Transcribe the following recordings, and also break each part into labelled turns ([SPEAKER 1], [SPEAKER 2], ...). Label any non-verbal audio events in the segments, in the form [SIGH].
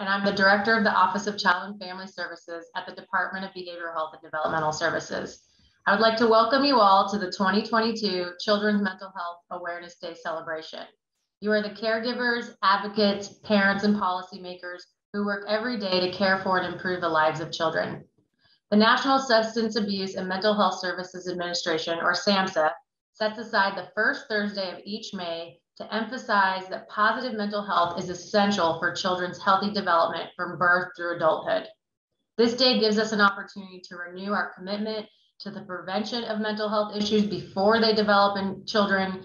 [SPEAKER 1] And I'm the Director of the Office of Child and Family Services at the Department of Behavioral Health and Developmental Services. I would like to welcome you all to the 2022 Children's Mental Health Awareness Day celebration. You are the caregivers, advocates, parents, and policymakers who work every day to care for and improve the lives of children. The National Substance Abuse and Mental Health Services Administration, or SAMHSA, sets aside the first Thursday of each May to emphasize that positive mental health is essential for children's healthy development from birth through adulthood. This day gives us an opportunity to renew our commitment to the prevention of mental health issues before they develop in children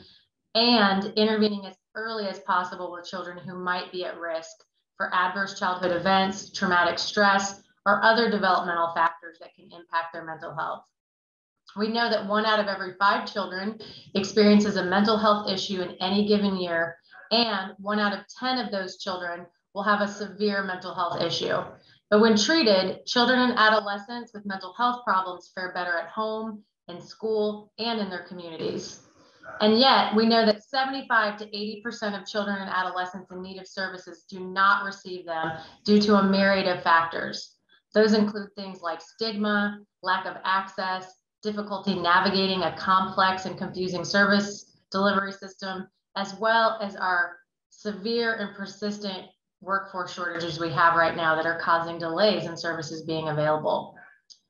[SPEAKER 1] and intervening as early as possible with children who might be at risk for adverse childhood events, traumatic stress, or other developmental factors that can impact their mental health. We know that one out of every five children experiences a mental health issue in any given year, and one out of 10 of those children will have a severe mental health issue. But when treated, children and adolescents with mental health problems fare better at home, in school, and in their communities. And yet, we know that 75 to 80% of children and adolescents in need of services do not receive them due to a myriad of factors. Those include things like stigma, lack of access, difficulty navigating a complex and confusing service delivery system, as well as our severe and persistent workforce shortages we have right now that are causing delays in services being available.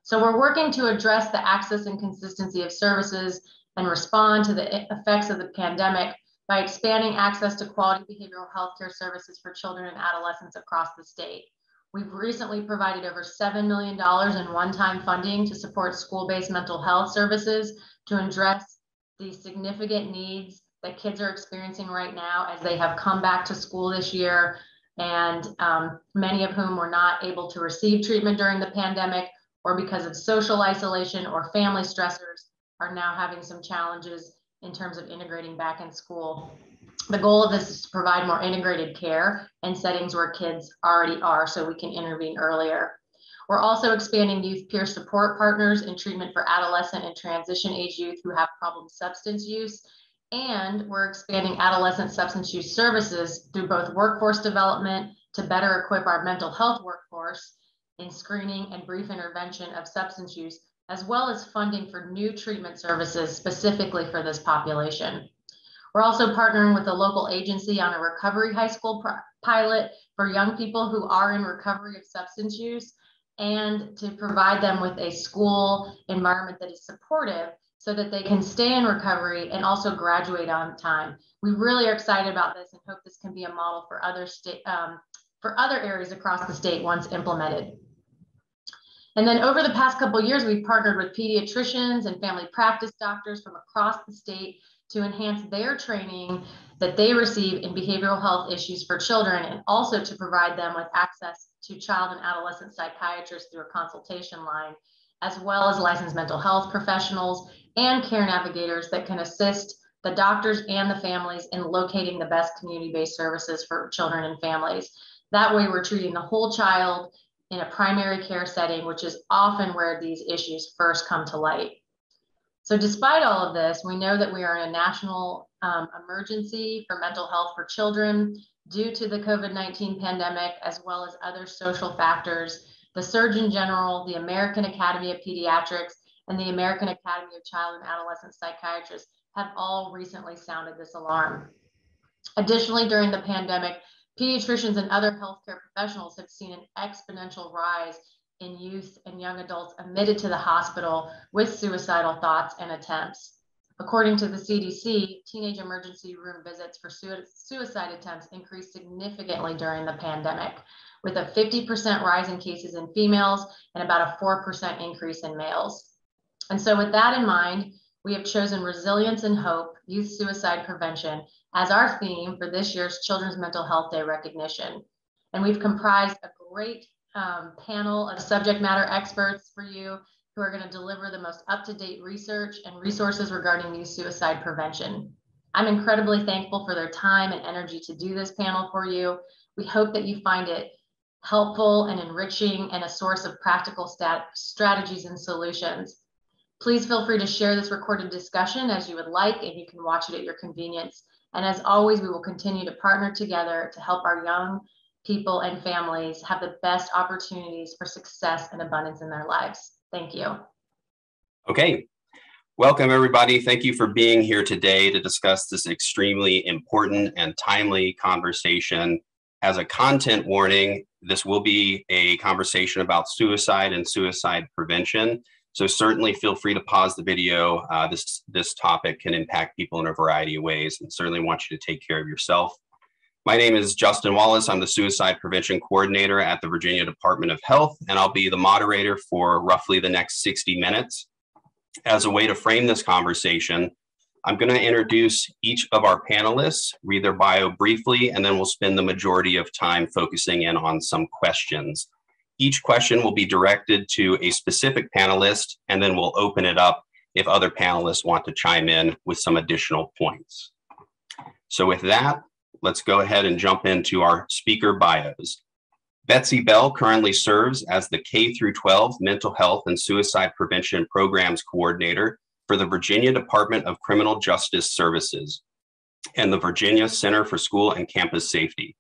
[SPEAKER 1] So we're working to address the access and consistency of services and respond to the effects of the pandemic by expanding access to quality behavioral health care services for children and adolescents across the state. We've recently provided over $7 million in one-time funding to support school-based mental health services to address the significant needs that kids are experiencing right now as they have come back to school this year and um, many of whom were not able to receive treatment during the pandemic or because of social isolation or family stressors are now having some challenges in terms of integrating back in school. The goal of this is to provide more integrated care in settings where kids already are so we can intervene earlier. We're also expanding youth peer support partners in treatment for adolescent and transition age youth who have problem substance use. And we're expanding adolescent substance use services through both workforce development to better equip our mental health workforce in screening and brief intervention of substance use, as well as funding for new treatment services specifically for this population. We're also partnering with a local agency on a recovery high school pilot for young people who are in recovery of substance use and to provide them with a school environment that is supportive so that they can stay in recovery and also graduate on time. We really are excited about this and hope this can be a model for other state um, for other areas across the state once implemented. And then over the past couple years, we've partnered with pediatricians and family practice doctors from across the state to enhance their training that they receive in behavioral health issues for children and also to provide them with access to child and adolescent psychiatrists through a consultation line, as well as licensed mental health professionals and care navigators that can assist the doctors and the families in locating the best community-based services for children and families. That way we're treating the whole child in a primary care setting, which is often where these issues first come to light. So despite all of this, we know that we are in a national um, emergency for mental health for children due to the COVID-19 pandemic, as well as other social factors. The Surgeon General, the American Academy of Pediatrics, and the American Academy of Child and Adolescent Psychiatrists have all recently sounded this alarm. Additionally, during the pandemic, pediatricians and other healthcare professionals have seen an exponential rise in youth and young adults admitted to the hospital with suicidal thoughts and attempts. According to the CDC, teenage emergency room visits for suicide attempts increased significantly during the pandemic, with a 50% rise in cases in females and about a 4% increase in males. And so, with that in mind, we have chosen Resilience and Hope Youth Suicide Prevention as our theme for this year's Children's Mental Health Day recognition. And we've comprised a great um, panel of subject matter experts for you who are going to deliver the most up-to-date research and resources regarding youth suicide prevention. I'm incredibly thankful for their time and energy to do this panel for you. We hope that you find it helpful and enriching and a source of practical strategies and solutions. Please feel free to share this recorded discussion as you would like, and you can watch it at your convenience. And as always, we will continue to partner together to help our young people and families have the best opportunities for success and abundance in their lives. Thank you.
[SPEAKER 2] Okay. Welcome, everybody. Thank you for being here today to discuss this extremely important and timely conversation. As a content warning, this will be a conversation about suicide and suicide prevention. So certainly feel free to pause the video. Uh, this, this topic can impact people in a variety of ways and certainly want you to take care of yourself. My name is Justin Wallace. I'm the Suicide Prevention Coordinator at the Virginia Department of Health, and I'll be the moderator for roughly the next 60 minutes. As a way to frame this conversation, I'm going to introduce each of our panelists, read their bio briefly, and then we'll spend the majority of time focusing in on some questions. Each question will be directed to a specific panelist, and then we'll open it up if other panelists want to chime in with some additional points. So with that, let's go ahead and jump into our speaker bios. Betsy Bell currently serves as the K through 12 Mental Health and Suicide Prevention Programs Coordinator for the Virginia Department of Criminal Justice Services and the Virginia Center for School and Campus Safety.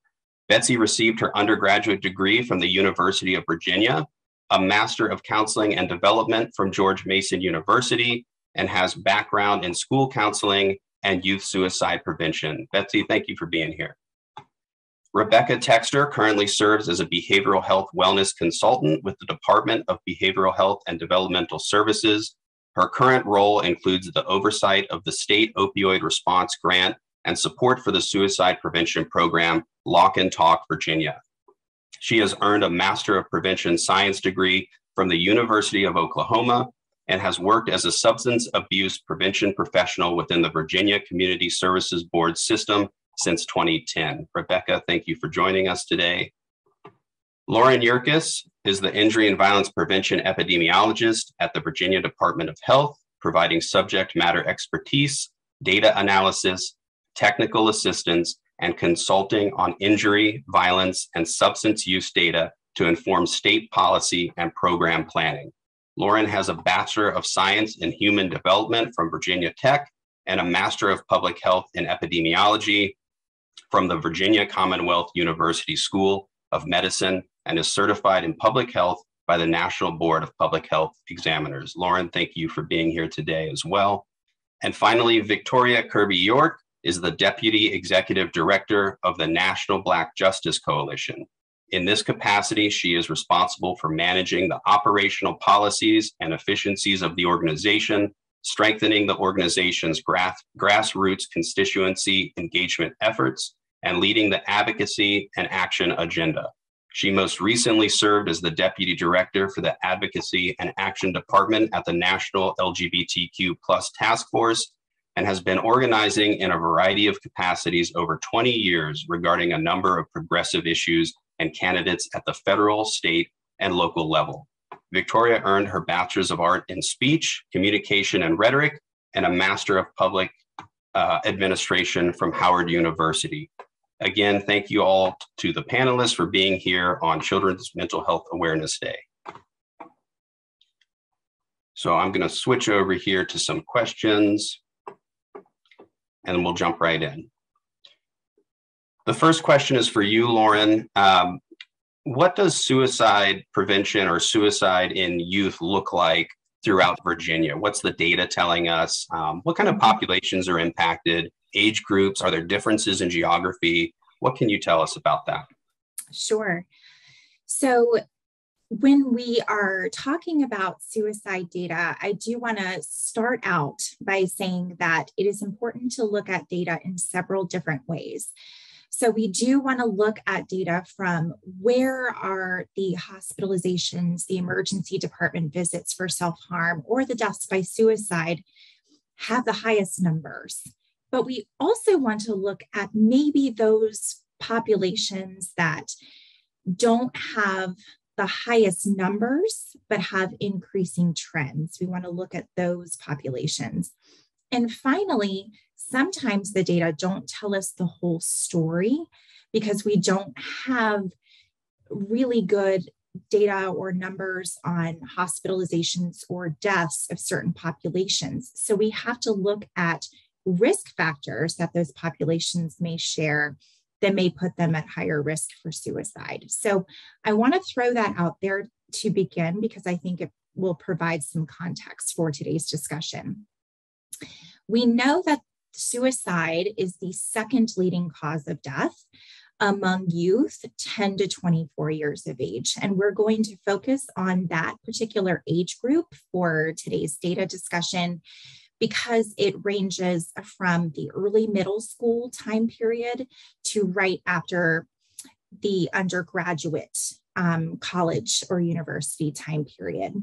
[SPEAKER 2] Betsy received her undergraduate degree from the University of Virginia, a Master of Counseling and Development from George Mason University, and has background in school counseling and youth suicide prevention. Betsy, thank you for being here. Rebecca Textor currently serves as a behavioral health wellness consultant with the Department of Behavioral Health and Developmental Services. Her current role includes the oversight of the state opioid response grant and support for the suicide prevention program, Lock and Talk Virginia. She has earned a Master of Prevention Science degree from the University of Oklahoma and has worked as a substance abuse prevention professional within the Virginia Community Services Board system since 2010. Rebecca, thank you for joining us today. Lauren Yerkes is the injury and violence prevention epidemiologist at the Virginia Department of Health, providing subject matter expertise, data analysis, technical assistance, and consulting on injury, violence, and substance use data to inform state policy and program planning. Lauren has a Bachelor of Science in Human Development from Virginia Tech and a Master of Public Health in Epidemiology from the Virginia Commonwealth University School of Medicine and is certified in public health by the National Board of Public Health Examiners. Lauren, thank you for being here today as well. And finally, Victoria Kirby York is the Deputy Executive Director of the National Black Justice Coalition. In this capacity, she is responsible for managing the operational policies and efficiencies of the organization, strengthening the organization's grass, grassroots constituency engagement efforts, and leading the advocacy and action agenda. She most recently served as the Deputy Director for the Advocacy and Action Department at the National LGBTQ Plus Task Force and has been organizing in a variety of capacities over 20 years regarding a number of progressive issues and candidates at the federal, state, and local level. Victoria earned her Bachelor's of Art in Speech, Communication, and Rhetoric, and a Master of Public uh, Administration from Howard University. Again, thank you all to the panelists for being here on Children's Mental Health Awareness Day. So I'm going to switch over here to some questions and we'll jump right in. The first question is for you, Lauren. Um, what does suicide prevention or suicide in youth look like throughout Virginia? What's the data telling us? Um, what kind of populations are impacted? Age groups? Are there differences in geography? What can you tell us about that?
[SPEAKER 3] Sure. So, when we are talking about suicide data, I do want to start out by saying that it is important to look at data in several different ways. So we do want to look at data from where are the hospitalizations, the emergency department visits for self harm, or the deaths by suicide have the highest numbers. But we also want to look at maybe those populations that don't have the highest numbers, but have increasing trends. We want to look at those populations. And finally, sometimes the data don't tell us the whole story because we don't have really good data or numbers on hospitalizations or deaths of certain populations. So we have to look at risk factors that those populations may share that may put them at higher risk for suicide. So I want to throw that out there to begin because I think it will provide some context for today's discussion. We know that suicide is the second leading cause of death among youth 10 to 24 years of age. And we're going to focus on that particular age group for today's data discussion because it ranges from the early middle school time period to right after the undergraduate um, college or university time period.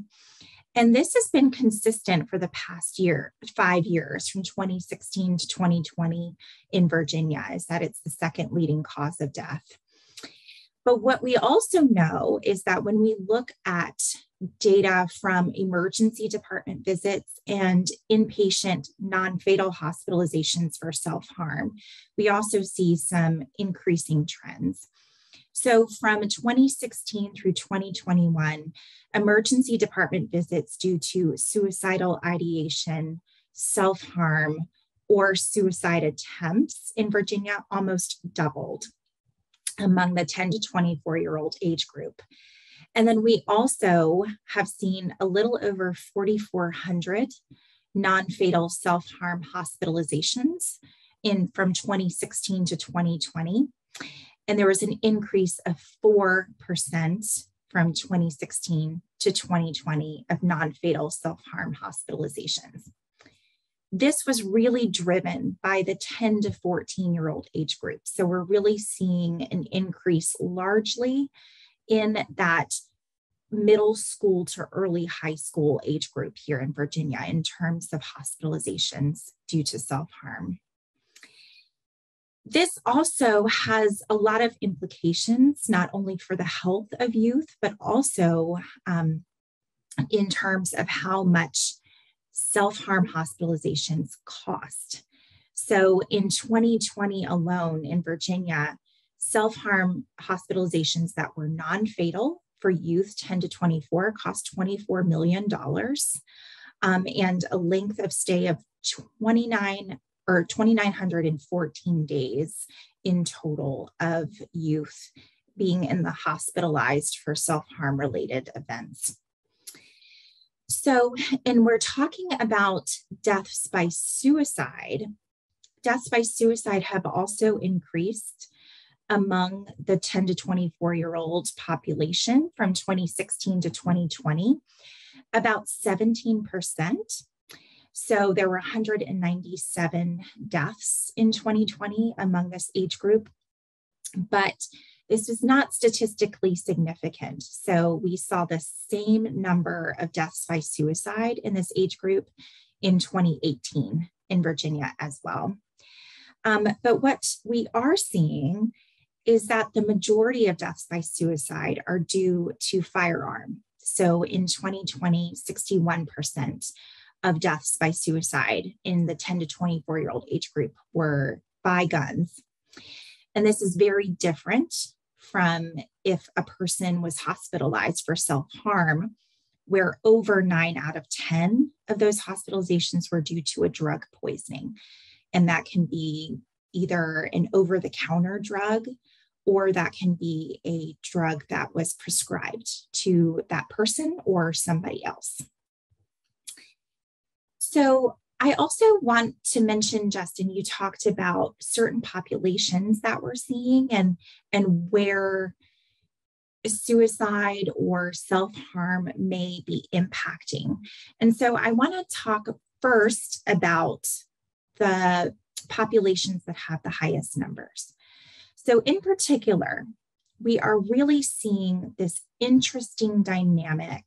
[SPEAKER 3] And this has been consistent for the past year, five years, from 2016 to 2020 in Virginia, is that it's the second leading cause of death. But what we also know is that when we look at data from emergency department visits and inpatient non fatal hospitalizations for self harm, we also see some increasing trends. So, from 2016 through 2021, emergency department visits due to suicidal ideation, self harm, or suicide attempts in Virginia almost doubled among the 10 to 24 year old age group. And then we also have seen a little over 4,400 non fatal self harm hospitalizations in from 2016 to 2020 and there was an increase of 4% from 2016 to 2020 of non fatal self harm hospitalizations. This was really driven by the 10 to 14 year old age group. So we're really seeing an increase largely in that middle school to early high school age group here in Virginia in terms of hospitalizations due to self harm this also has a lot of implications, not only for the health of youth, but also um, in terms of how much self harm hospitalizations cost. So in 2020 alone in Virginia, self harm hospitalizations that were non fatal for youth 10 to 24 cost $24 million. Um, and a length of stay of 29 or 2,914 days in total of youth being in the hospitalized for self harm related events. So, and we're talking about deaths by suicide. Deaths by suicide have also increased among the 10 to 24 year old population from 2016 to 2020, about 17%. So there were 197 deaths in 2020 among this age group, but this was not statistically significant. So we saw the same number of deaths by suicide in this age group in 2018 in Virginia as well. Um, but what we are seeing is that the majority of deaths by suicide are due to firearm. So in 2020, 61% of deaths by suicide in the 10 to 24 year old age group were by guns. And this is very different from if a person was hospitalized for self harm, where over nine out of 10 of those hospitalizations were due to a drug poisoning. And that can be either an over the counter drug or that can be a drug that was prescribed to that person or somebody else. So I also want to mention, Justin, you talked about certain populations that we're seeing and, and where suicide or self harm may be impacting. And so I want to talk first about the populations that have the highest numbers. So, in particular, we are really seeing this interesting dynamic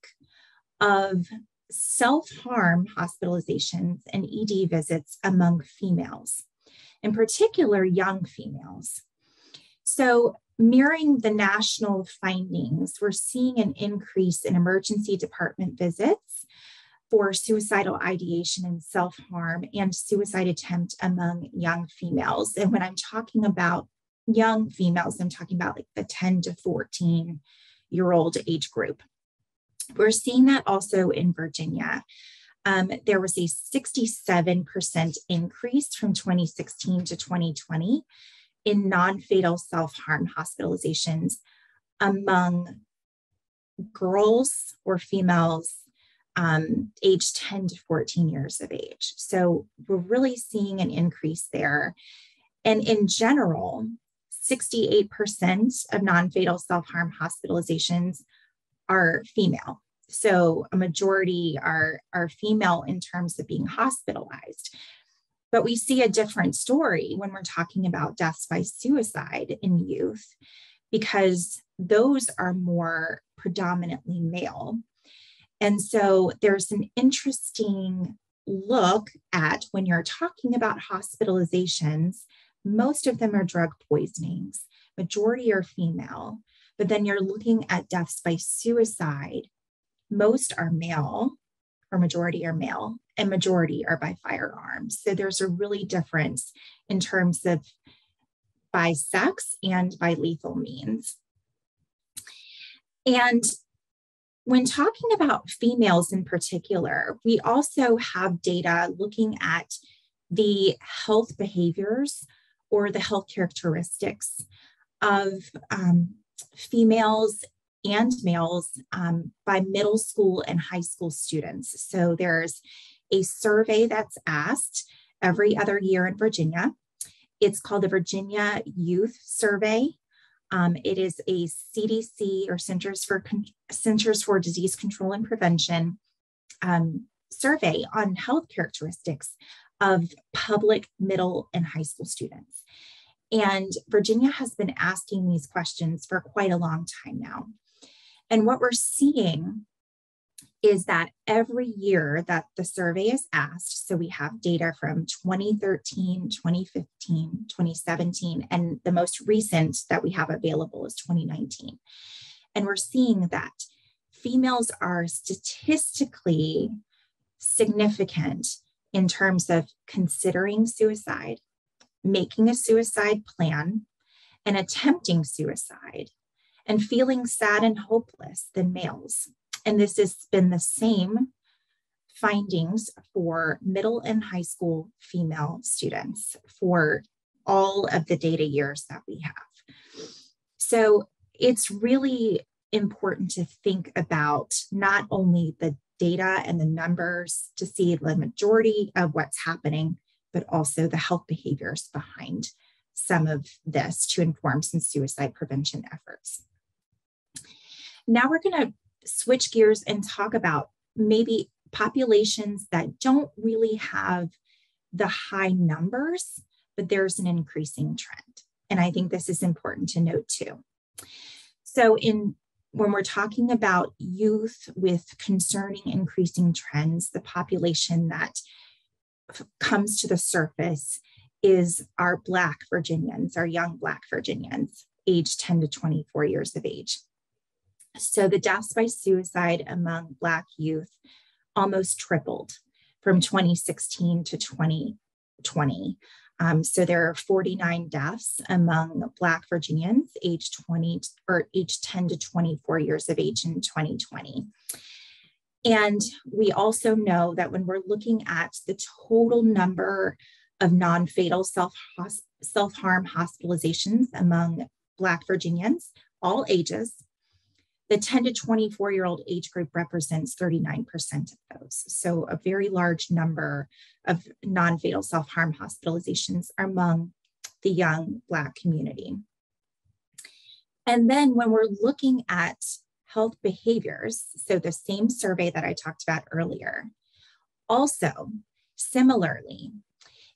[SPEAKER 3] of self harm hospitalizations and ED visits among females, in particular, young females. So, mirroring the national findings, we're seeing an increase in emergency department visits for suicidal ideation and self harm and suicide attempt among young females. And when I'm talking about young females, I'm talking about like the 10 to 14 year old age group. We're seeing that also in Virginia. um, there was a 67% increase from 2016 to 2020 in non fatal self harm hospitalizations among girls or females um, aged 10 to 14 years of age. So we're really seeing an increase there. And in general, 68% of non fatal self harm hospitalizations are female. So a majority are, are female in terms of being hospitalized. But we see a different story when we're talking about deaths by suicide in youth, because those are more predominantly male. And so there's an interesting look at when you're talking about hospitalizations, most of them are drug poisonings, majority are female. But then you're looking at deaths by suicide, most are male, or majority are male, and majority are by firearms. So there's a really difference in terms of by sex and by lethal means. And when talking about females in particular, we also have data looking at the health behaviors or the health characteristics of um, females and males um, by middle school and high school students. So there's a survey that's asked every other year in Virginia. It's called the Virginia Youth Survey. Um, it is a CDC or Centers for Con- Centers for Disease Control and Prevention um, survey on health characteristics of public middle and high school students. And Virginia has been asking these questions for quite a long time now. And what we're seeing is that every year that the survey is asked, so we have data from 2013, 2015, 2017, and the most recent that we have available is 2019. And we're seeing that females are statistically significant in terms of considering suicide, making a suicide plan, and attempting suicide, and feeling sad and hopeless than males. And this has been the same findings for middle and high school female students for all of the data years that we have. So it's really important to think about not only the data and the numbers to see the majority of what's happening, but also the health behaviors behind some of this to inform some suicide prevention efforts. Now we're going to switch gears and talk about maybe populations that don't really have the high numbers, but there's an increasing trend. And I think this is important to note too. So in when we're talking about youth with concerning increasing trends, the population that comes to the surface is our Black Virginians, our young Black Virginians, aged 10 to 24 years of age. So the deaths by suicide among Black youth almost tripled from 2016 to 2020. Um, so there are 49 deaths among Black Virginians aged 20 or aged 10 to 24 years of age in 2020. And we also know that when we're looking at the total number of non fatal self harm hospitalizations among Black Virginians, all ages, the 10 to 24 year old age group represents 39% of those. So, a very large number of non fatal self harm hospitalizations are among the young Black community. And then, when we're looking at health behaviors, so the same survey that I talked about earlier, also similarly,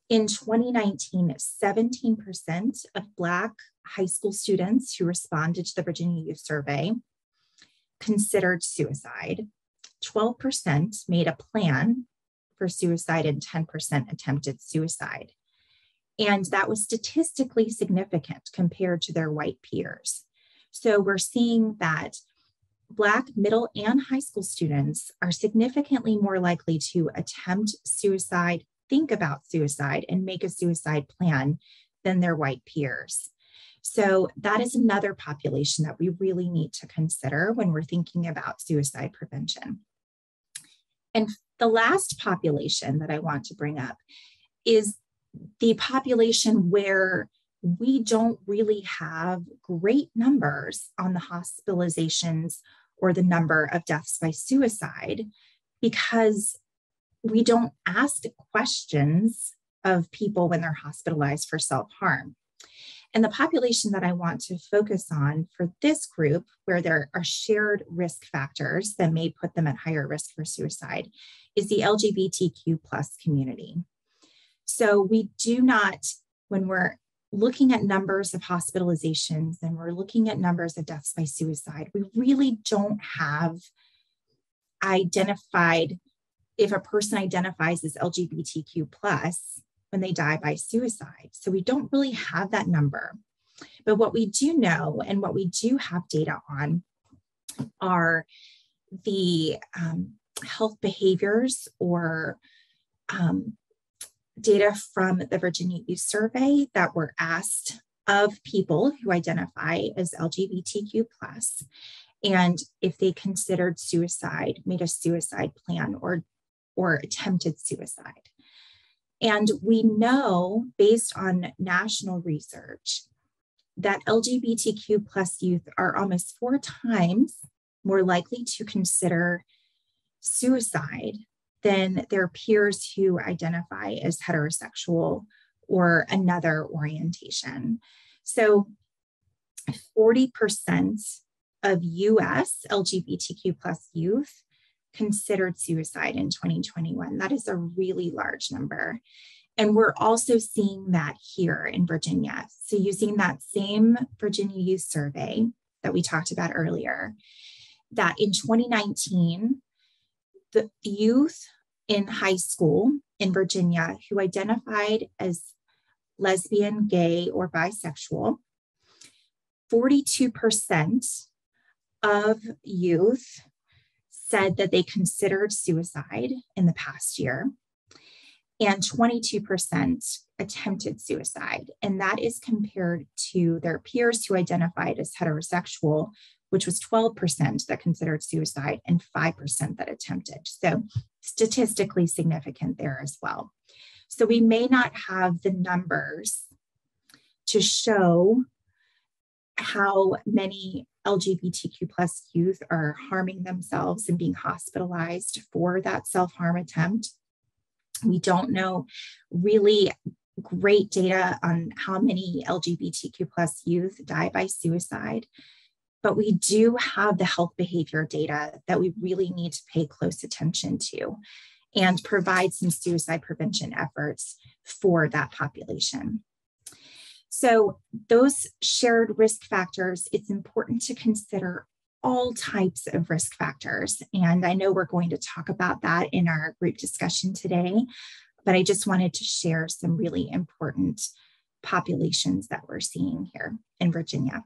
[SPEAKER 3] in 2019, 17% of Black high school students who responded to the Virginia Youth Survey considered suicide. 12% made a plan for suicide and 10% attempted suicide. And that was statistically significant compared to their white peers. So we're seeing that Black middle and high school students are significantly more likely to attempt suicide, think about suicide, and make a suicide plan than their white peers. So that is another population that we really need to consider when we're thinking about suicide prevention. And the last population that I want to bring up is the population where we don't really have great numbers on the hospitalizations or the number of deaths by suicide because we don't ask questions of people when they're hospitalized for self harm. And the population that I want to focus on for this group, where there are shared risk factors that may put them at higher risk for suicide, is the LGBTQ plus community. So we do not, when we're looking at numbers of hospitalizations and we're looking at numbers of deaths by suicide, we really don't have identified if a person identifies as LGBTQ plus when they die by suicide. So we don't really have that number. But what we do know and what we do have data on are the um, health behaviors or um, data from the Virginia Youth Survey that were asked of people who identify as LGBTQ plus, and if they considered suicide, made a suicide plan, or or attempted suicide. And we know based on national research that LGBTQ plus youth are almost four times more likely to consider suicide than their peers who identify as heterosexual or another orientation. So 40% of US LGBTQ plus youth considered suicide in 2021. That is a really large number. And we're also seeing that here in Virginia. So, using that same Virginia Youth Survey that we talked about earlier, that in 2019, the youth in high school in Virginia who identified as lesbian, gay, or bisexual, 42% of youth said that they considered suicide in the past year, and 22% attempted suicide. And that is compared to their peers who identified as heterosexual, which was 12% that considered suicide and 5% that attempted. So statistically significant there as well. So we may not have the numbers to show how many LGBTQ plus youth are harming themselves and being hospitalized for that self-harm attempt. We don't know really great data on how many LGBTQ plus youth die by suicide but we do have the health behavior data that we really need to pay close attention to and provide some suicide prevention efforts for that population. So, those shared risk factors, it's important to consider all types of risk factors. And I know we're going to talk about that in our group discussion today, but I just wanted to share some really important populations that we're seeing here in Virginia.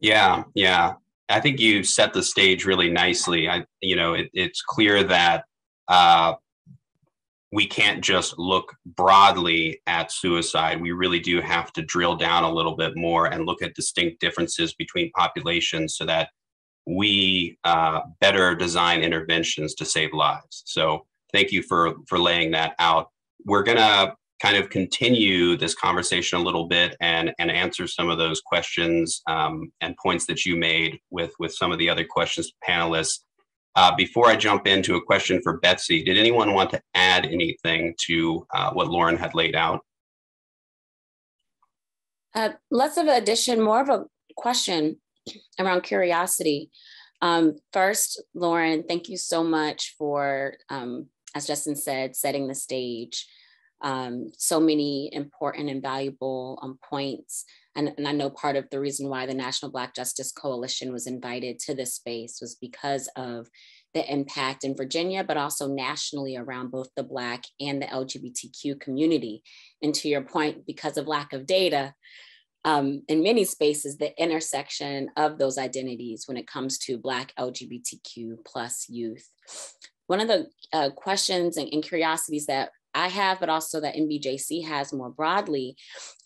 [SPEAKER 2] Yeah, yeah. I think you set the stage really nicely. I, you know, it, it's clear that uh, we can't just look broadly at suicide. We really do have to drill down a little bit more and look at distinct differences between populations so that we uh, better design interventions to save lives. So thank you for for laying that out. We're gonna kind of continue this conversation a little bit and and answer some of those questions um, and points that you made with with some of the other questions panelists. Uh, before I jump into a question for Betsy, did anyone want to add anything to uh, what Lauren had laid out?
[SPEAKER 4] Uh, less of an addition, more of a question around curiosity. Um, first, Lauren, thank you so much for, um, as Justin said, setting the stage um, so many important and valuable um, points. And, and I know part of the reason why the National Black Justice Coalition was invited to this space was because of the impact in Virginia, but also nationally around both the Black and the LGBTQ community. And to your point, because of lack of data, um, in many spaces, the intersection of those identities when it comes to Black LGBTQ plus youth. One of the uh, questions and, and curiosities that I have, but also that NBJC has more broadly,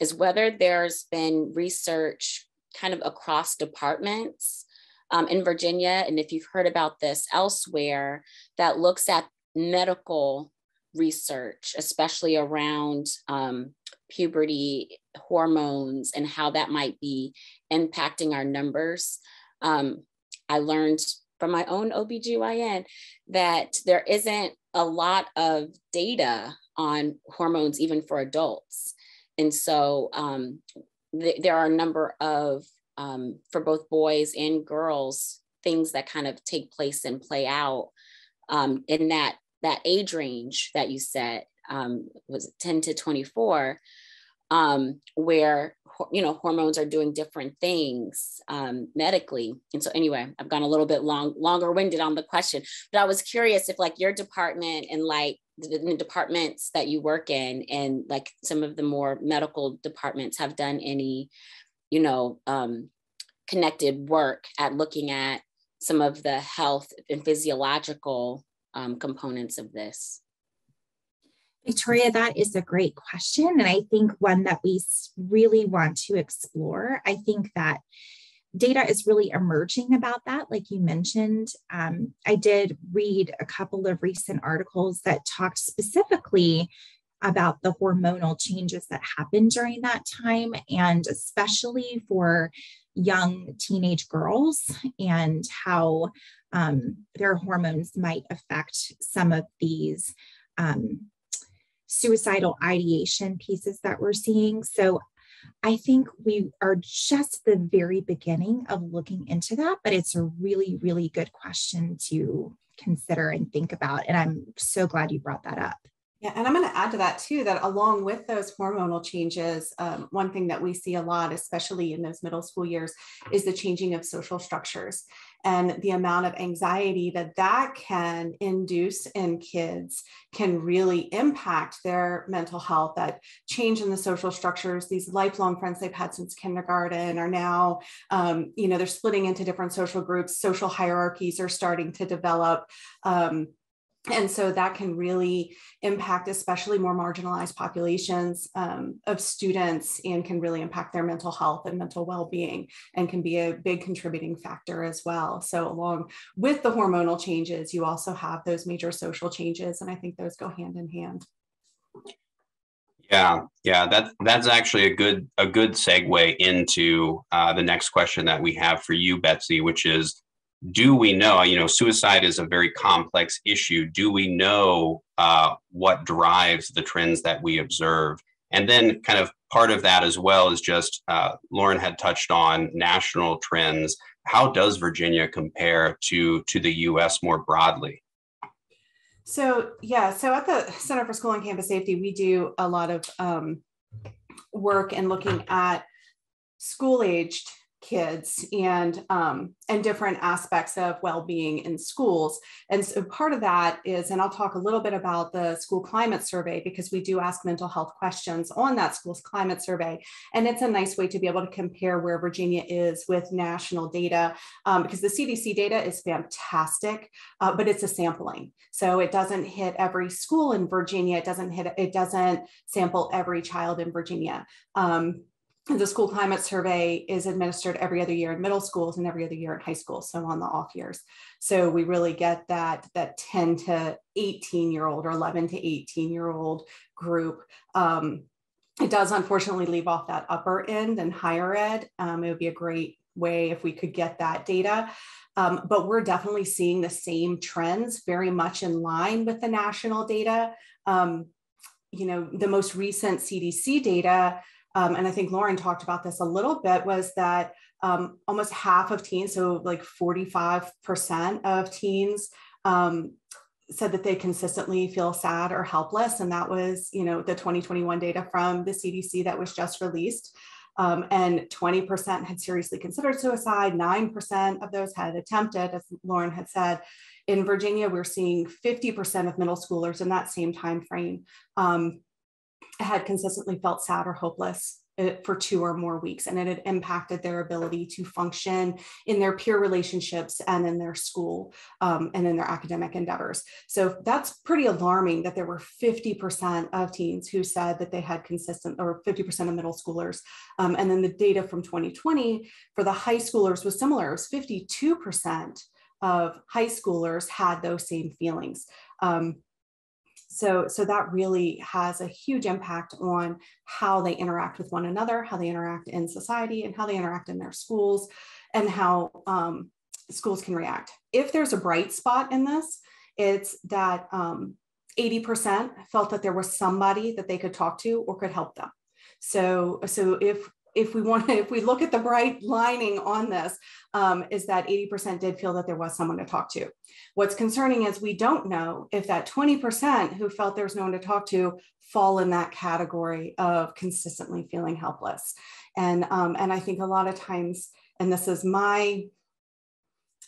[SPEAKER 4] is whether there's been research kind of across departments um, in Virginia, and if you've heard about this elsewhere, that looks at medical research, especially around um, puberty hormones and how that might be impacting our numbers. Um, I learned from my own OBGYN that there isn't a lot of data on hormones, even for adults. And so um, th- there are a number of, um, for both boys and girls, things that kind of take place and play out um, in that that age range that you said um, was 10 to 24 um, where you know hormones are doing different things um, medically. And so anyway i've gone a little bit long longer winded on the question but i was curious if like your department and like the, the departments that you work in and like some of the more medical departments have done any you know um, connected work at looking at some of the health and physiological um, components of this
[SPEAKER 3] Victoria, that is a great question. And I think one that we really want to explore. I think that data is really emerging about that, like you mentioned. Um, I did read a couple of recent articles that talked specifically about the hormonal changes that happened during that time, and especially for young teenage girls and how um, their hormones might affect some of these um, suicidal ideation pieces that we're seeing. So I think we are just the very beginning of looking into that, but it's a really, really good question to consider and think about. And I'm so glad you brought that up.
[SPEAKER 5] Yeah, and I'm going to add to that too that along with those hormonal changes, um, one thing that we see a lot, especially in those middle school years, is the changing of social structures and the amount of anxiety that that can induce in kids can really impact their mental health that change in the social structures these lifelong friends they've had since kindergarten are now um, you know they're splitting into different social groups social hierarchies are starting to develop um, and so that can really impact especially more marginalized populations um, of students and can really impact their mental health and mental well-being and can be a big contributing factor as well. So along with the hormonal changes you also have those major social changes and i think those go hand in hand.
[SPEAKER 2] Yeah yeah that that's actually a good a good segue into uh, the next question that we have for you betsy which is do we know you know suicide is a very complex issue. Do we know uh, what drives the trends that we observe? And then kind of part of that as well is just uh, lauren had touched on national trends. How does virginia compare to to the us more broadly?
[SPEAKER 5] So yeah so at the center for school and campus safety we do a lot of um, work and looking at school aged kids and um, and different aspects of well-being in schools. And so part of that is and i'll talk a little bit about the school climate survey because we do ask mental health questions on that school's climate survey. And it's a nice way to be able to compare where virginia is with national data um, because the cdc data is fantastic uh, but it's a sampling. So it doesn't hit every school in virginia. It doesn't hit it doesn't sample every child in virginia. Um, the school climate survey is administered every other year in middle schools and every other year in high school so on the off years. So we really get that that 10 to 18 year old or 11 to 18 year old group um, it does unfortunately leave off that upper end and higher ed. Um, it would be a great way if we could get that data. Um, but we're definitely seeing the same trends very much in line with the national data. Um, you know the most recent cdc data um, and I think Lauren talked about this a little bit, was that um, almost half of teens, so like 45% of teens, um, said that they consistently feel sad or helpless. And that was, you know, the 2021 data from the CDC that was just released. Um, and 20% had seriously considered suicide. 9% of those had attempted, as Lauren had said. In Virginia, we're seeing 50% of middle schoolers in that same time frame um, had consistently felt sad or hopeless uh, for two or more weeks, and it had impacted their ability to function in their peer relationships and in their school um, and in their academic endeavors. So that's pretty alarming that there were 50% of teens who said that they had consistent, or 50% of middle schoolers. Um, and then the data from 2020 for the high schoolers was similar. It was 52% of high schoolers had those same feelings. Um, so, so that really has a huge impact on how they interact with one another, how they interact in society, and how they interact in their schools, and how um, schools can react. If there's a bright spot in this, it's that um, 80% felt that there was somebody that they could talk to or could help them. So, so if if we want to, [LAUGHS] if we look at the bright lining on this, um, is that 80% did feel that there was someone to talk to. What's concerning is we don't know if that 20% who felt there's no one to talk to fall in that category of consistently feeling helpless. And, um, and I think a lot of times, and this is my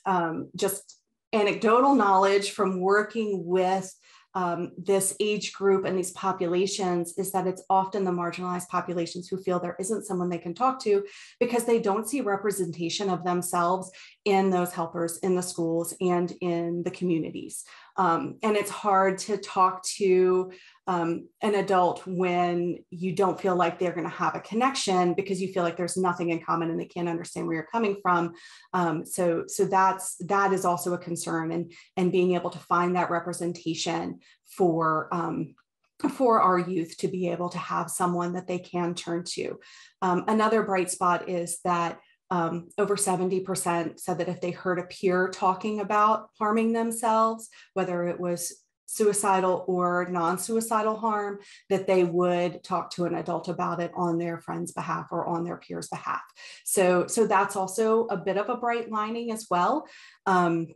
[SPEAKER 5] um, just anecdotal knowledge from working with um, this age group and these populations is that it's often the marginalized populations who feel there isn't someone they can talk to because they don't see representation of themselves in those helpers in the schools and in the communities. Um, and it's hard to talk to um, an adult when you don't feel like they're going to have a connection because you feel like there's nothing in common and they can't understand where you're coming from. Um, so, so that's that is also a concern, and and being able to find that representation for um, for our youth to be able to have someone that they can turn to. Um, another bright spot is that um, over 70% said that if they heard a peer talking about harming themselves, whether it was suicidal or non-suicidal harm that they would talk to an adult about it on their friend's behalf or on their peers behalf. So so that's also a bit of a bright lining as well um,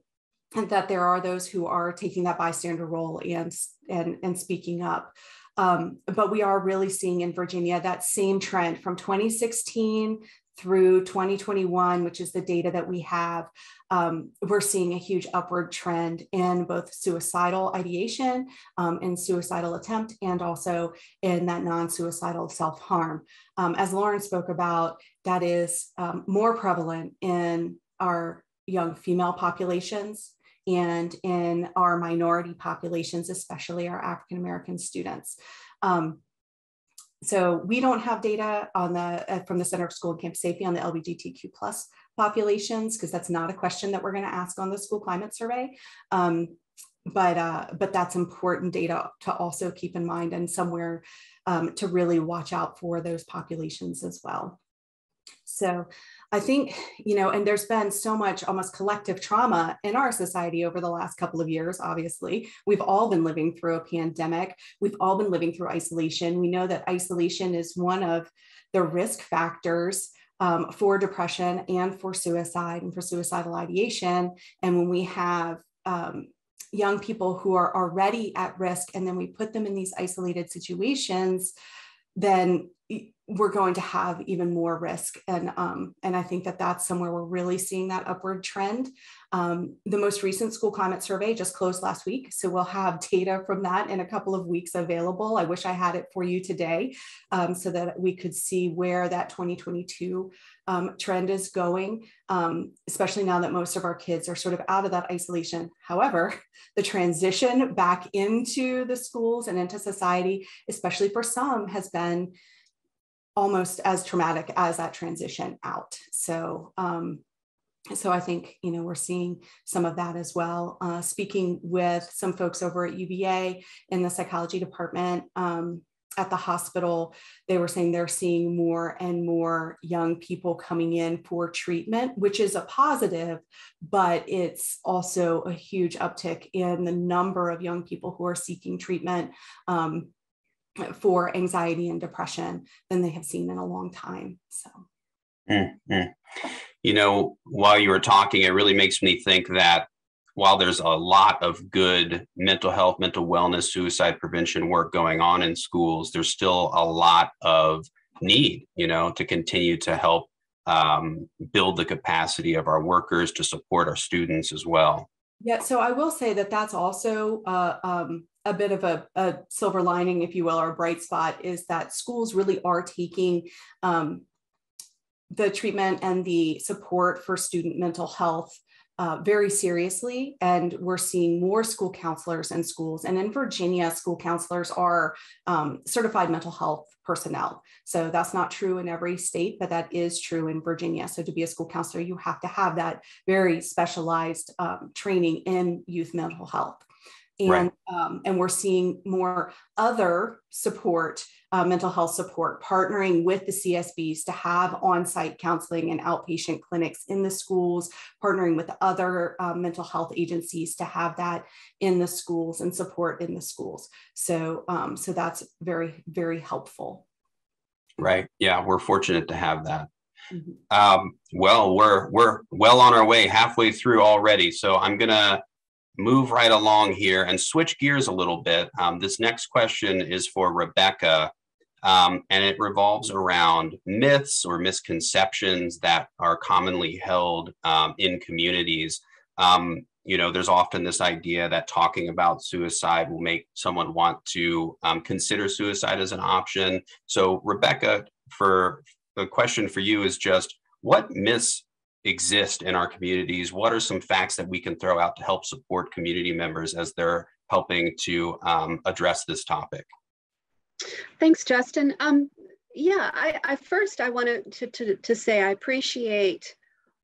[SPEAKER 5] and that there are those who are taking that bystander role and and and speaking up. Um, but we are really seeing in Virginia that same trend from 2016 through 2021, which is the data that we have, um, we're seeing a huge upward trend in both suicidal ideation um, and suicidal attempt, and also in that non suicidal self harm. Um, as Lauren spoke about, that is um, more prevalent in our young female populations and in our minority populations, especially our African American students. Um, so we don't have data on the uh, from the Center for School and Campus Safety on the LGBTQ plus populations because that's not a question that we're going to ask on the school climate survey. Um, but uh, but that's important data to also keep in mind and somewhere um, to really watch out for those populations as well. So I think, you know, and there's been so much almost collective trauma in our society over the last couple of years, obviously. We've all been living through a pandemic, we've all been living through isolation. We know that isolation is one of the risk factors um, for depression and for suicide and for suicidal ideation. And when we have um, young people who are already at risk and then we put them in these isolated situations, then we're going to have even more risk. And, um, and I think that that's somewhere we're really seeing that upward trend. Um, the most recent school climate survey just closed last week. So we'll have [LAUGHS] data from that in a couple of weeks available. I wish I had it for you today um, so that we could see where that 2022 um, trend is going, um, especially now that most of our kids are sort of out of that isolation. However, [LAUGHS] the transition back into the schools and into society, especially for some, has been almost as traumatic as that transition out. So, um, so I think you know we're seeing some of that as well. Uh, speaking with some folks over at UVA in the psychology department um, at the hospital, they were saying they're seeing more and more young people coming in for treatment, which is a positive, but it's also a huge uptick in the number of young people who are seeking treatment. Um, for anxiety and depression than they have seen in a long time. So,
[SPEAKER 2] mm-hmm. you know, while you were talking, it really makes me think that while there's a lot of good mental health, mental wellness, suicide prevention work going on in schools, there's still a lot of need, you know, to continue to help um, build the capacity of our workers to support our students as well.
[SPEAKER 5] Yeah, so I will say that that's also uh, um, a bit of a, a, silver lining, if you will, or a bright spot is that schools really are taking um, the treatment and the support for student mental health uh, very seriously. And we're seeing more school counselors in schools. And in Virginia, school counselors are um, certified mental health personnel. So that's not true in every state, but that is true in Virginia. So to be a school counselor, you have to have that very specialized um, training in youth mental health and right. um, and we're seeing more other support uh, mental health support partnering with the csbs to have on-site counseling and outpatient clinics in the schools partnering with other uh, mental health agencies to have that in the schools and support in the schools. So um, so that's very very helpful.
[SPEAKER 2] Right. Yeah we're fortunate to have that. Mm-hmm. um, well we're we're well on our way halfway through already. So i'm gonna move right along here and switch gears a little bit. Um, this next question is for Rebecca, um, and it revolves around myths or misconceptions that are commonly held um, in communities. Um, you know, there's often this idea that talking about suicide will make someone want to um, consider suicide as an option. So, Rebecca, for the question for you is just what myths exist in our communities? What are some facts that we can throw out to help support community members as they're helping to um, address this topic?
[SPEAKER 6] Thanks, Justin. Um, yeah, I, I, first I wanted to, to, to say I appreciate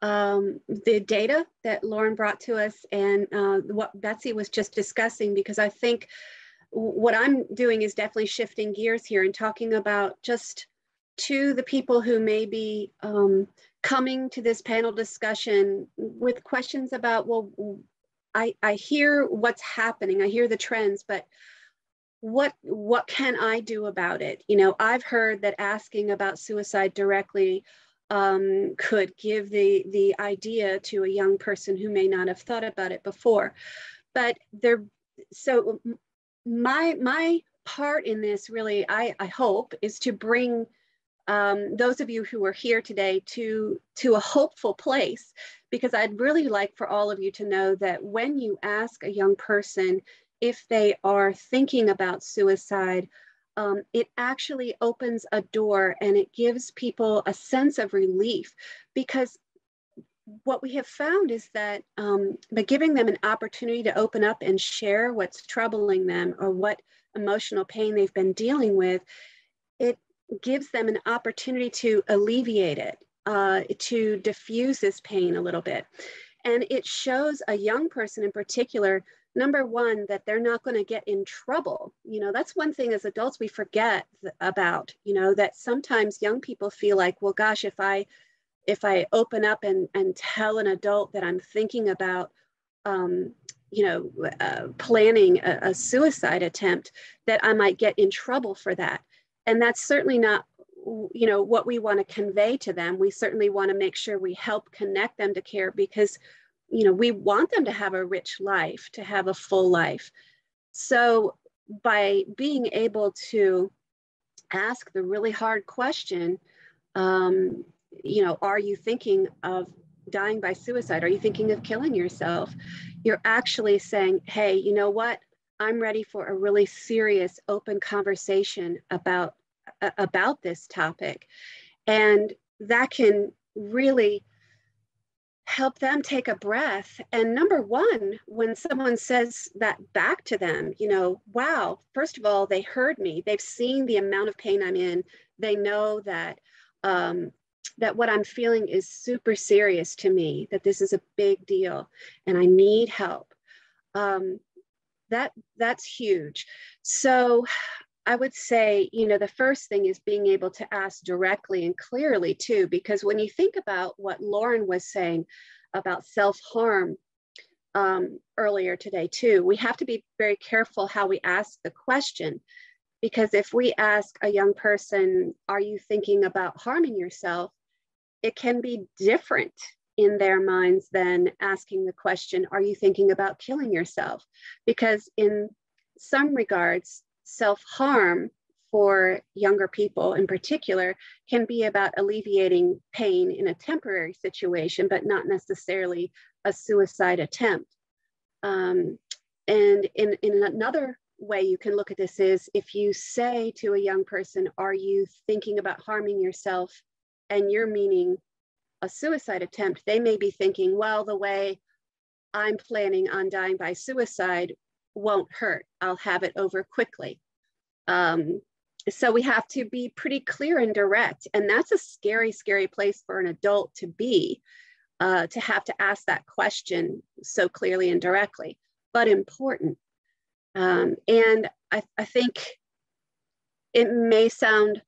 [SPEAKER 6] um, the data that Lauren brought to us and uh, what Betsy was just discussing because I think what I'm doing is definitely shifting gears here and talking about just to the people who may be um, coming to this panel discussion with questions about, well, I, I hear what's happening, I hear the trends, but what what can I do about it? You know, I've heard that asking about suicide directly um, could give the the idea to a young person who may not have thought about it before. But there, so my my part in this really, I, I hope, is to bring um, those of you who are here today to, to a hopeful place, because I'd really like for all of you to know that when you ask a young person if they are thinking about suicide, um, it actually opens a door and it gives people a sense of relief because what we have found is that um, by giving them an opportunity to open up and share what's troubling them or what emotional pain they've been dealing with, it gives them an opportunity to alleviate it, uh, to diffuse this pain a little bit. And it shows a young person in particular, number one, that they're not going to get in trouble. You know, that's one thing as adults we forget about, you know, that sometimes young people feel like, well, gosh, if I if I open up and, and tell an adult that I'm thinking about, um, you know, uh, planning a, a suicide attempt, that I might get in trouble for that and that's certainly not you know what we want to convey to them. We certainly want to make sure we help connect them to care because you know we want them to have a rich life to have a full life. So by being able to ask the really hard question um, you know are you thinking of dying by suicide? Are you thinking of killing yourself? You're actually saying hey you know what I'm ready for a really serious, open conversation about about this topic, and that can really help them take a breath. And number one, when someone says that back to them, you know, wow, first of all, they heard me. They've seen the amount of pain I'm in. They know that um, that what I'm feeling is super serious to me. That this is a big deal, and I need help. Um, that that's huge. So i would say you know the first thing is being able to ask directly and clearly too because when you think about what lauren was saying about self-harm um, earlier today too we have to be very careful how we ask the question. Because if we ask a young person are you thinking about harming yourself? it can be different in their minds than asking the question, Are you thinking about killing yourself? Because in some regards, self harm for younger people in particular can be about alleviating pain in a temporary situation, but not necessarily a suicide attempt. Um, and in, in another way you can look at this is if you say to a young person, Are you thinking about harming yourself? and you're meaning a suicide attempt, they may be thinking, Well, the way I'm planning on dying by suicide won't hurt. I'll have it over quickly. Um, so we have to be pretty clear and direct. And that's a scary, scary place for an adult to be, uh, to have to ask that question so clearly and directly, but important. Um, and I, I think it may sound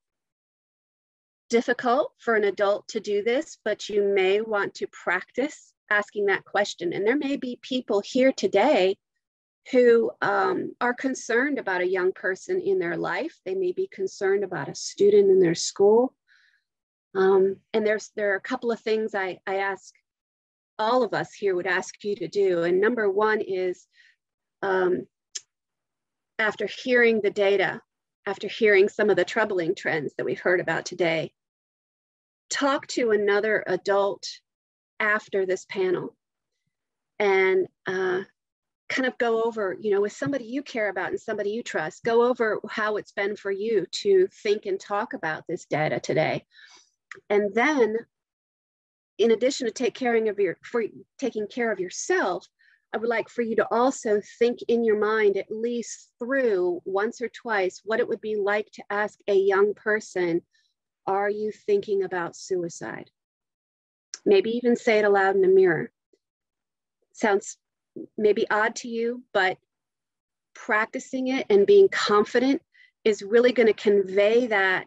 [SPEAKER 6] difficult for an adult to do this, but you may want to practice asking that question. And there may be people here today who um, are concerned about a young person in their life. They may be concerned about a student in their school. Um, and there's there are a couple of things I, I ask all of us here would ask you to do. And number one is um, after hearing the data, after hearing some of the troubling trends that we've heard about today, talk to another adult after this panel and uh, kind of go over, you know, with somebody you care about and somebody you trust, go over how it's been for you to think and talk about this data today. And then, in addition to take caring of your, for taking care of yourself, I would like for you to also think in your mind at least through once or twice what it would be like to ask a young person, are you thinking about suicide? Maybe even say it aloud in a mirror. Sounds maybe odd to you, but practicing it and being confident is really going to convey that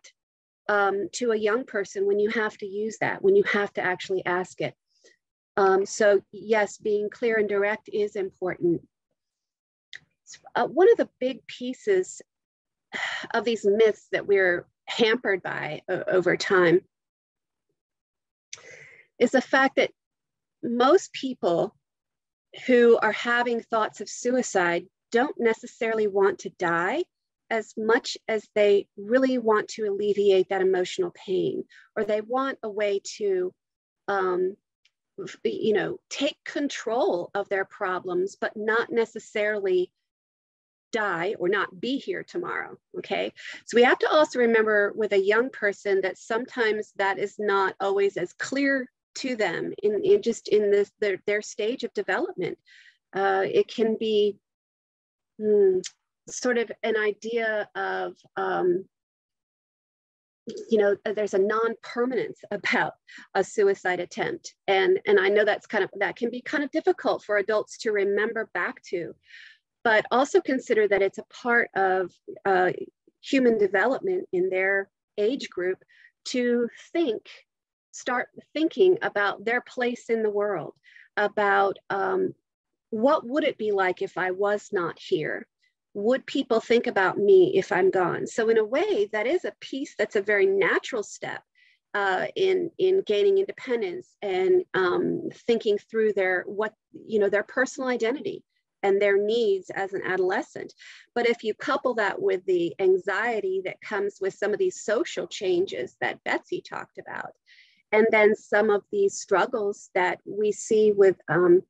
[SPEAKER 6] um, to a young person when you have to use that, when you have to actually ask it. Um, so, yes, being clear and direct is important. Uh, one of the big pieces of these myths that we're hampered by uh, over time is the fact that most people who are having thoughts of suicide don't necessarily want to die as much as they really want to alleviate that emotional pain or they want a way to um, you know take control of their problems but not necessarily die or not be here tomorrow okay so we have to also remember with a young person that sometimes that is not always as clear to them in, in just in this their, their stage of development. Uh, it can be hmm, sort of an idea of um, you know there's a non-permanence [LAUGHS] about a suicide attempt and and i know that's kind of that can be kind of difficult for adults to remember back to but also consider that it's a part of uh, human development in their age group to think start thinking about their place in the world, about um, what would it be like if I was not here? Would people think about me if I'm gone? So in a way, that is a piece that's a very natural step uh, in in gaining independence and um, thinking through their what you know their personal identity and their needs as an adolescent. But if you couple that with the anxiety that comes with some of these social changes that Betsy talked about, and then some of these struggles that we see with um,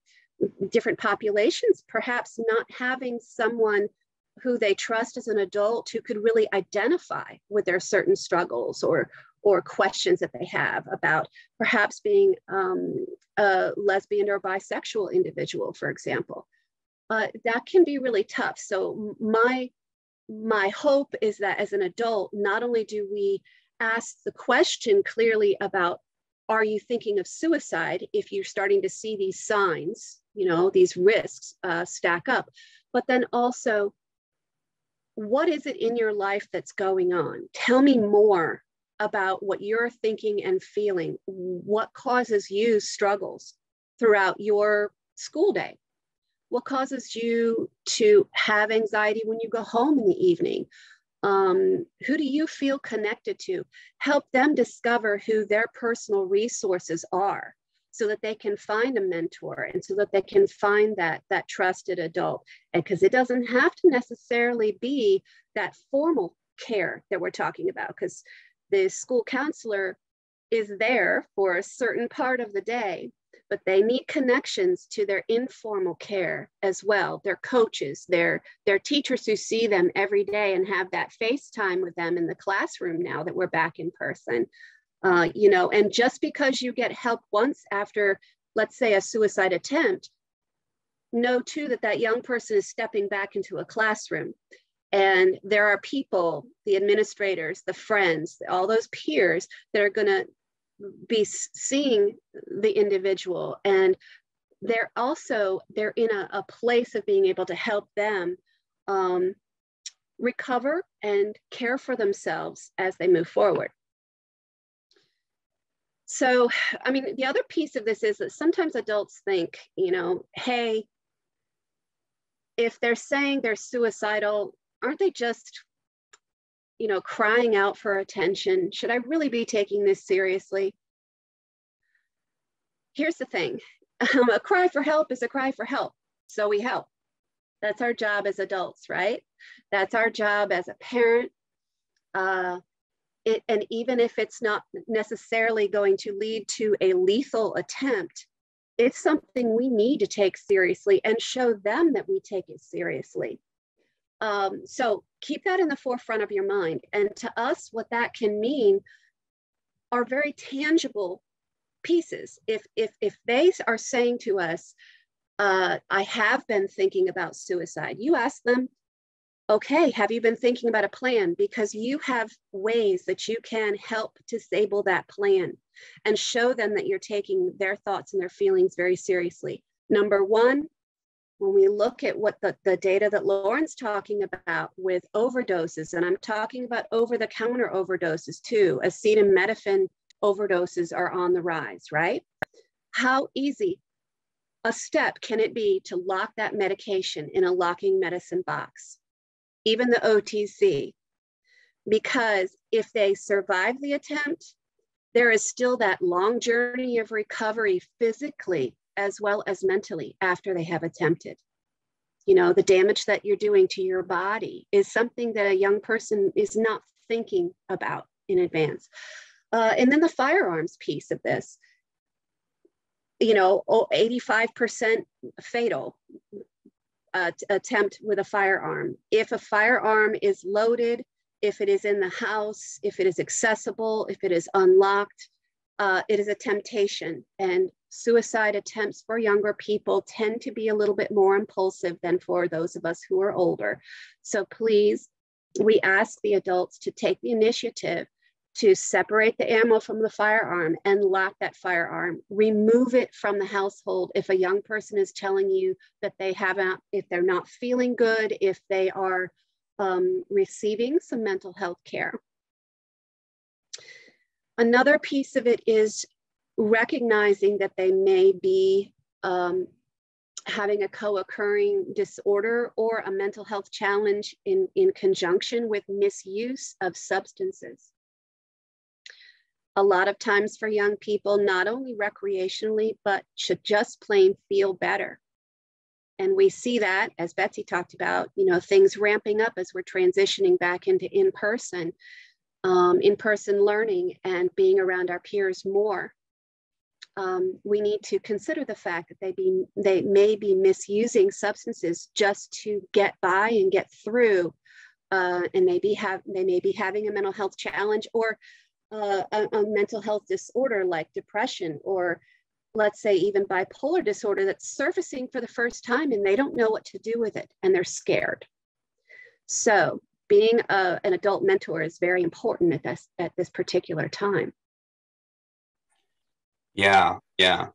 [SPEAKER 6] different populations, perhaps not having someone who they trust as an adult who could really identify with their certain struggles or or questions that they have about perhaps being um, a lesbian or bisexual individual, for example. Uh, that can be really tough. So my my hope is that as an adult, not only do we ask the question clearly about are you thinking of suicide if you're starting to see these signs, you know, these risks uh, stack up? But then also, what is it in your life that's going on? Tell me more about what you're thinking and feeling. What causes you struggles throughout your school day? What causes you to have anxiety when you go home in the evening? Um, who do you feel connected to? Help them discover who their personal resources are so that they can find a mentor and so that they can find that, that trusted adult. And because it doesn't have to necessarily be that formal care that we're talking about, because the school counselor is there for a certain part of the day but they need connections to their informal care as well their coaches their their teachers who see them every day and have that face time with them in the classroom now that we're back in person uh, you know and just because you get help once after let's say a suicide attempt know too that that young person is stepping back into a classroom. And there are people the administrators the friends all those peers that are going to be seeing the individual. And they're also they're in a, a place of being able to help them um, recover and care for themselves as they move forward so i mean the other piece of this is that sometimes adults think you know hey if they're saying they're suicidal aren't they just you know, crying out for attention. Should I really be taking this seriously? Here's the thing [LAUGHS] um, a cry for help is a cry for help. So we help. That's our job as adults, right? That's our job as a parent. Uh, it, and even if it's not necessarily going to lead to a lethal attempt, it's something we need to take seriously and show them that we take it seriously. Um, so keep that in the forefront of your mind. And to us, what that can mean are very tangible pieces. If if if they are saying to us, uh, "I have been thinking about suicide," you ask them, "Okay, have you been thinking about a plan?" Because you have ways that you can help disable that plan and show them that you're taking their thoughts and their feelings very seriously. Number one, when we look at what the, the data that Lauren's talking about with overdoses, and I'm talking about over the counter overdoses too, acetaminophen overdoses are on the rise, right? How easy a step can it be to lock that medication in a locking medicine box, even the OTC? Because if they survive the attempt, there is still that long journey of recovery physically as well as mentally after they have attempted. You know, the damage that you're doing to your body is something that a young person is not thinking about in advance. Uh, and then the firearms piece of this, you know, 85% fatal uh, attempt with a firearm. If a firearm is loaded, if it is in the house, if it is accessible, if it is unlocked, uh, it is a temptation. And suicide attempts for younger people tend to be a little bit more impulsive than for those of us who are older. So please, we ask the adults to take the initiative to separate the ammo from the firearm and lock that firearm. Remove it from the household if a young person is telling you that they haven't, if they're not feeling good, if they are um, receiving some mental health care. Another piece of it is recognizing that they may be um, having a co-occurring disorder or a mental health challenge in, in conjunction with misuse of substances. A lot of times for young people, not only recreationally, but should just plain feel better. And we see that, as Betsy talked about, you know, things ramping up as we're transitioning back into in-person, um, in-person learning and being around our peers more um, we need to consider the fact that they be they may be misusing substances just to get by and get through, uh, and maybe have they may be having a mental health challenge or uh, a, a mental health disorder like depression or let's say even bipolar disorder that's surfacing for the first time and they don't know what to do with it and they're scared. So being a, an adult mentor is very important at this at this particular time.
[SPEAKER 2] Yeah, yeah.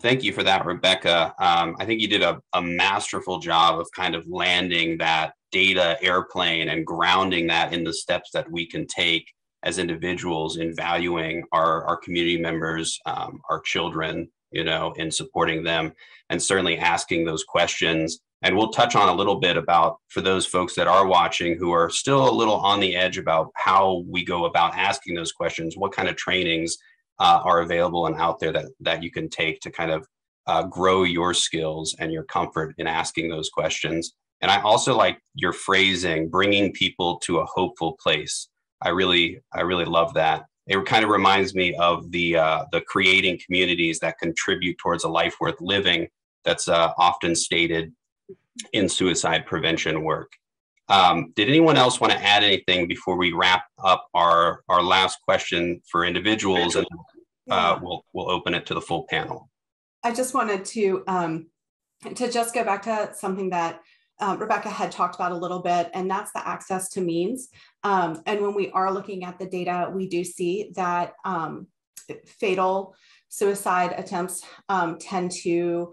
[SPEAKER 2] Thank you for that, Rebecca. Um, I think you did a, a masterful job of kind of landing that data airplane and grounding that in the steps that we can take as individuals in valuing our, our community members, um, our children, you know, in supporting them, and certainly asking those questions. And we'll touch on a little bit about for those folks that are watching who are still a little on the edge about how we go about asking those questions, what kind of trainings uh, are available and out there that that you can take to kind of uh, grow your skills and your comfort in asking those questions. And I also like your phrasing, bringing people to a hopeful place. I really, I really love that. it kind of reminds me of the uh, the creating communities that contribute towards a life worth living that's uh, often stated in suicide prevention work. Um, did anyone else want to add anything before we wrap up our our last question for individuals, and uh, we'll we'll open it to the full panel.
[SPEAKER 5] I just wanted to um, to just go back to something that uh, Rebecca had talked about a little bit, and that's the access to means. Um, and when we are looking at the data, we do see that um, fatal suicide attempts um, tend to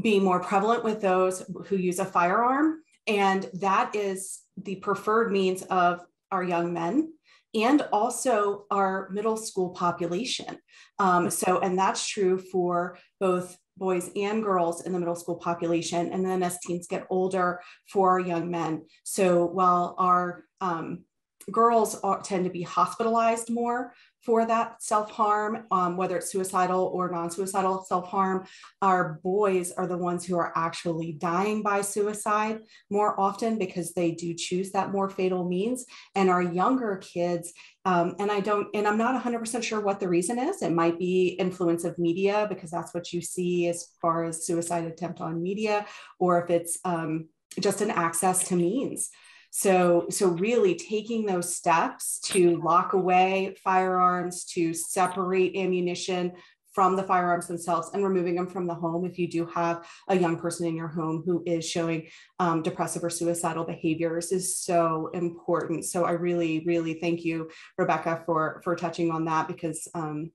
[SPEAKER 5] be more prevalent with those who use a firearm. And that is the preferred means of our young men and also our middle school population. Um, so, and that's true for both boys and girls in the middle school population. And then as teens get older, for young men. So while our um, girls are, tend to be hospitalized more for that self-harm, um, whether it's suicidal or non-suicidal self-harm. Our boys are the ones who are actually dying by suicide more often because they do choose that more fatal means. And our younger kids, um, and I don't, and I'm not 100% sure what the reason is. It might be influence of media because that's what you see as far as suicide attempt on media, or if it's um, just an access to means. So, so really taking those steps to lock away firearms, to separate ammunition from the firearms themselves and removing them from the home if you do have a young person in your home who is showing um, depressive or suicidal behaviors is so important. So i really really thank you rebecca for for touching on that because um,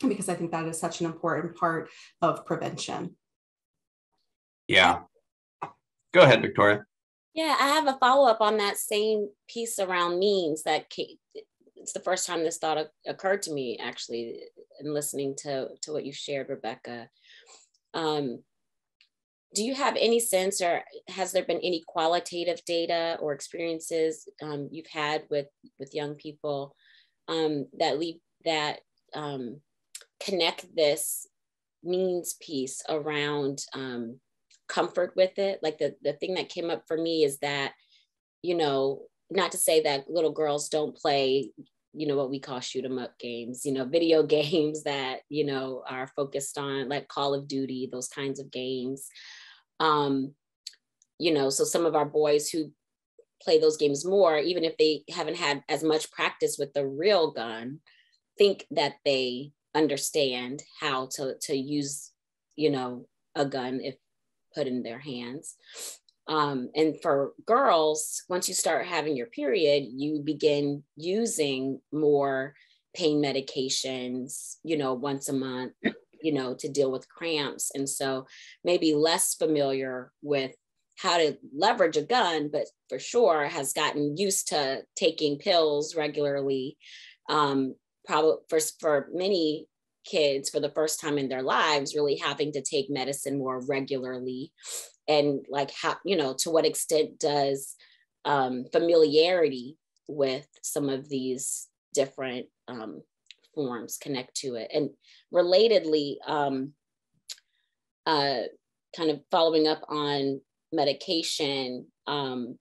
[SPEAKER 5] because i think that is such an important part of prevention.
[SPEAKER 2] Yeah. Go ahead victoria
[SPEAKER 4] yeah, I have a follow up on that same piece around means that it's the first time this thought occurred to me actually in listening to, to what you shared, Rebecca. Um, do you have any sense or has there been any qualitative data or experiences um, you've had with, with young people um, that lead that um, connect this means piece around um, comfort with it. Like the, the thing that came up for me is that, you know, not to say that little girls don't play, you know, what we call shoot 'em up games, you know, video [LAUGHS] games that, you know, are focused on like Call of Duty, those kinds of games. Um, you know, so some of our boys who play those games more, even if they haven't had as much practice with the real gun, think that they understand how to to use, you know, a gun if put in their hands. Um, and for girls, once you start having your period, you begin using more pain medications, you know, once a month, you know, to deal with cramps. And so maybe less familiar with how to leverage a gun, but for sure has gotten used to taking pills regularly. Um, probably for, for many kids for the first time in their lives really having to take medicine more regularly. And like how you know to what extent does um, familiarity with some of these different um, forms connect to it? And relatedly um, uh, kind of following up on medication um,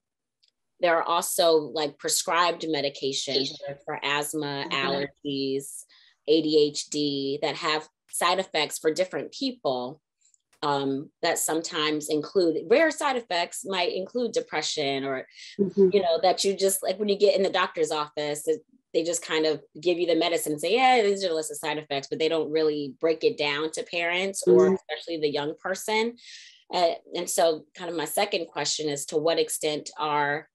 [SPEAKER 4] there are also like prescribed medications for asthma mm-hmm. allergies ADHD that have side effects for different people um, that sometimes include rare side effects might include depression or mm-hmm. you know that you just like when you get in the doctor's office it, they just kind of give you the medicine and say yeah these are the list of side effects but they don't really break it down to parents mm-hmm. or especially the young person uh, and so kind of my second question is to what extent are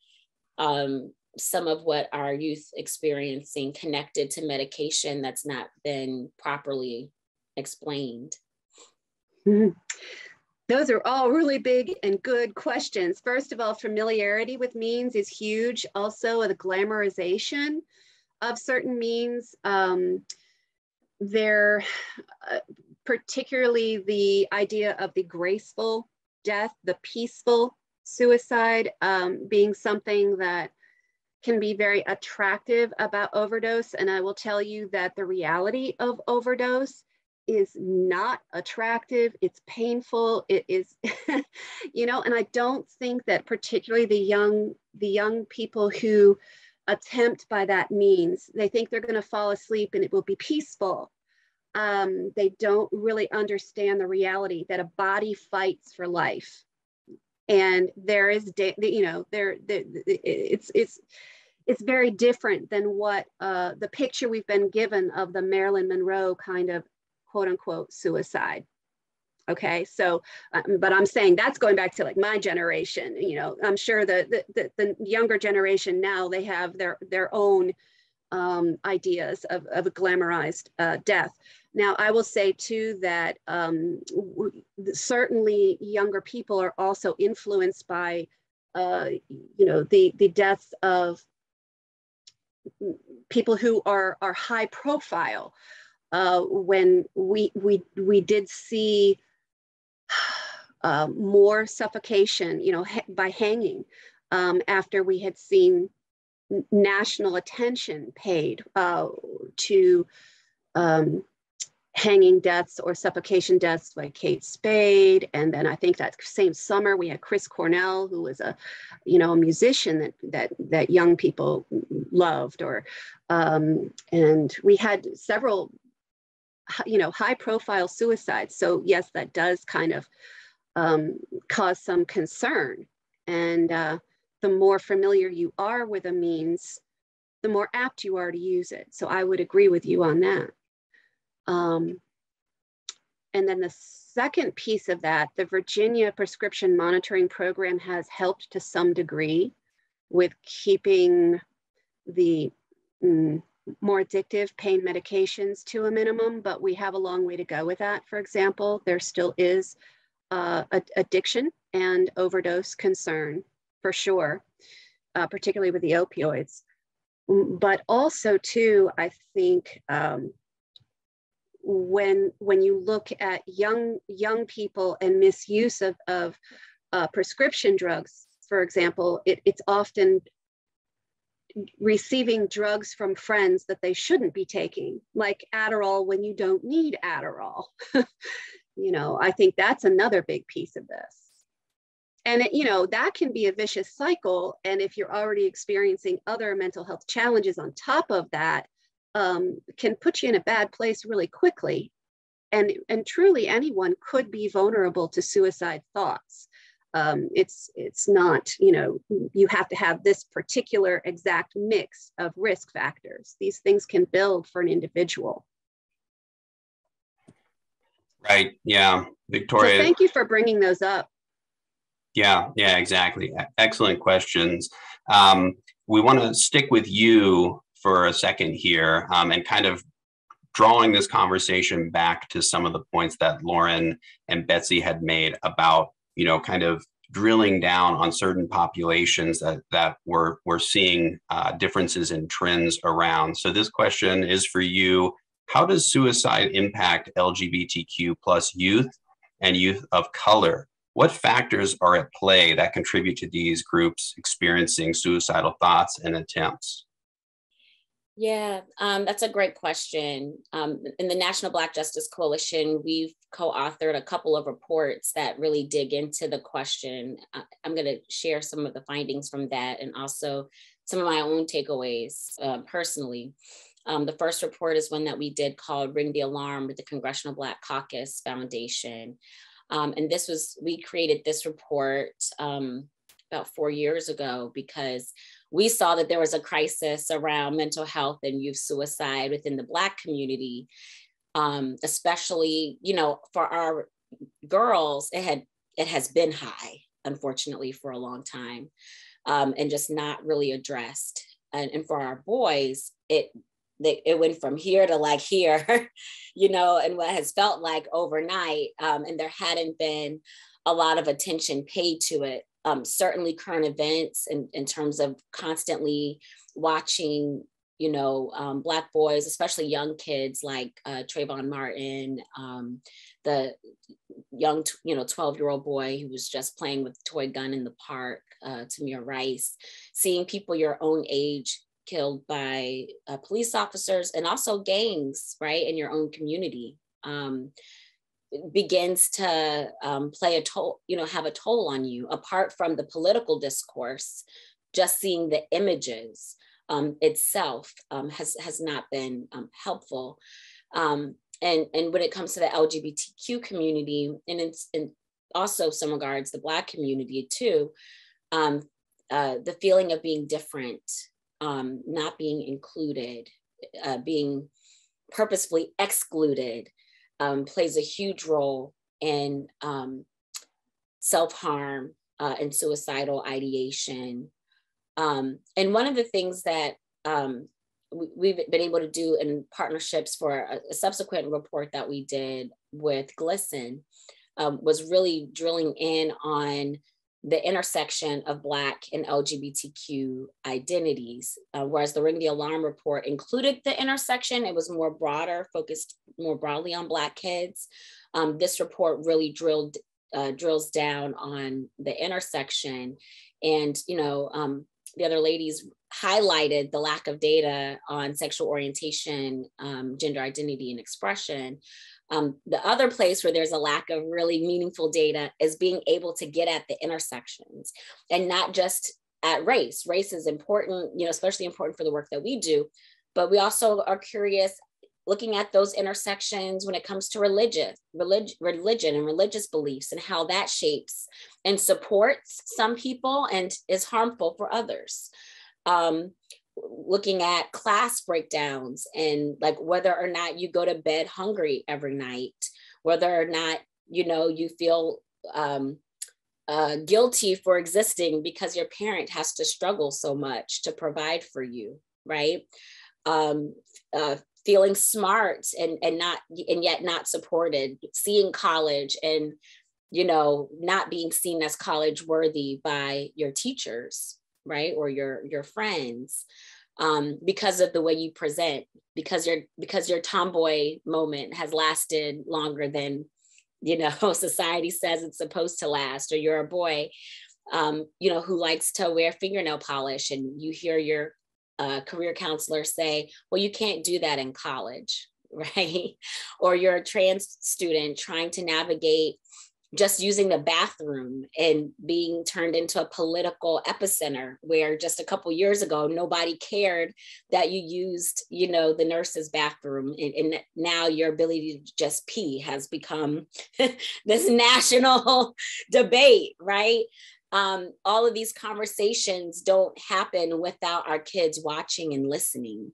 [SPEAKER 4] um, some of what our youth experiencing connected to medication that's not been properly explained?
[SPEAKER 6] Mm-hmm. Those are all really big and good questions. First of all, familiarity with means is huge. Also, the glamorization of certain means. Um, there, uh, particularly the idea of the graceful death, the peaceful suicide um, being something that can be very attractive about overdose. And I will tell you that the reality of overdose is not attractive. It's painful. It is, [LAUGHS] you know, and I don't think that particularly the young, the young people who attempt by that means. They think they're going to fall asleep and it will be peaceful. Um, they don't really understand the reality that a body fights for life. And there is, you know, there, it's, it's, it's very different than what uh, the picture we've been given of the Marilyn Monroe kind of quote unquote suicide. Okay, so, um, but I'm saying that's going back to like my generation. You know, I'm sure the the, the younger generation now they have their their own um, ideas of, of a glamorized uh, death. Now, I will say too that um, certainly younger people are also influenced by, uh, you know, the the deaths of people who are are high profile. Uh, when we we we did see uh, more suffocation, you know, ha- by hanging um, after we had seen national attention paid uh, to um, hanging deaths or suffocation deaths like Kate Spade. And then I think that same summer we had Chris Cornell, who was a, you know, a musician that that that young people loved. Or um, and we had several, you know, high profile suicides. So yes, that does kind of um, cause some concern. And uh, the more familiar you are with a means, the more apt you are to use it. So I would agree with you on that. Um, and then the second piece of that, the Virginia Prescription Monitoring Program has helped to some degree with keeping the mm, more addictive pain medications to a minimum, but we have a long way to go with that. For example, there still is uh, addiction and overdose concern for sure, uh, particularly with the opioids. Mm, but also, too, I think um, when when you look at young young people and misuse of, of uh, prescription drugs, for example, it, it's often receiving drugs from friends that they shouldn't be taking, like Adderall when you don't need Adderall. [LAUGHS] you know, I think that's another big piece of this. And it, you know, that can be a vicious cycle. And if you're already experiencing other mental health challenges on top of that, um, can put you in a bad place really quickly. And, and truly anyone could be vulnerable to suicide thoughts. Um, it's, it's not, you know, you have to have this particular exact mix of risk factors. These things can build for an individual.
[SPEAKER 2] Right. Yeah. Victoria.
[SPEAKER 6] So thank you for bringing those up.
[SPEAKER 2] Yeah. Yeah, exactly. Excellent questions. Um, we want to stick with you for a second here um, and kind of drawing this conversation back to some of the points that Lauren and Betsy had made about, you know, kind of drilling down on certain populations that that we're we're seeing uh, differences in trends around. So this question is for you: How does suicide impact LGBTQ plus youth and youth of color? What factors are at play that contribute to these groups experiencing suicidal thoughts and attempts?
[SPEAKER 4] Yeah, um, that's a great question. Um, in the National Black Justice Coalition, we've co authored a couple of reports that really dig into the question. I'm going to share some of the findings from that and also some of my own takeaways uh, personally. Um, the first report is one that we did called Ring the Alarm with the Congressional Black Caucus Foundation. Um, and this was, we created this report um, about four years ago because we saw that there was a crisis around mental health and youth suicide within the Black community, um, especially, you know, for our girls, it had it has been high, unfortunately, for a long time, um, and just not really addressed. And, and for our boys, it they, it went from here to like here, [LAUGHS] you know, and what has felt like overnight, um, and there hadn't been a lot of attention paid to it. Um, certainly current events in, in terms of constantly watching you know, um, Black boys, especially young kids like uh, Trayvon Martin, um, the young, you know, 12 year old boy who was just playing with toy gun in the park, uh, Tamir Rice, seeing people your own age killed by uh, police officers and also gangs, right, in your own community. Um, begins to um, play a toll, you know, have a toll on you apart from the political discourse, just seeing the images um, itself um, has has not been um, helpful. Um, and and when it comes to the LGBTQ community, and it's in also some regards the Black community too, um, uh, the feeling of being different, um, not being included, uh, being purposefully excluded, plays a huge role in self harm uh, and suicidal ideation. Um, and one of the things that um, we've been able to do in partnerships for a, a subsequent report that we did with GLSEN um, was really drilling in on the intersection of Black and LGBTQ identities. Uh, whereas the Ring the Alarm report included the intersection, it was more broader, focused more broadly on Black kids. Um, this report really drilled uh, drills down on the intersection. And, you know, um, the other ladies highlighted the lack of data on sexual orientation, um, gender identity, and expression. Um, the other place where there's a lack of really meaningful data is being able to get at the intersections and not just at race. Race is important, you know, especially important for the work that we do, but we also are curious looking at those intersections when it comes to religion, relig- religion and religious beliefs and how that shapes and supports some people and is harmful for others. Um, looking at class breakdowns and like whether or not you go to bed hungry every night, whether or not you know you feel um, uh, guilty for existing because your parent has to struggle so much to provide for you, right? Um, uh, feeling smart and and not and yet not supported seeing college and you know not being seen as college worthy by your teachers right or your your friends um, because of the way you present because your because your tomboy moment has lasted longer than you know [LAUGHS] society says it's supposed to last or you're a boy um, you know who likes to wear fingernail polish and you hear your uh, career counselor say, well, you can't do that in college, [LAUGHS] right? or you're a trans student trying to navigate just using the bathroom and being turned into a political epicenter where just a couple years ago nobody cared that you used you know the nurse's bathroom and, and now your ability to just pee has become [LAUGHS] this national [LAUGHS] debate right um, all of these conversations don't happen without our kids watching and listening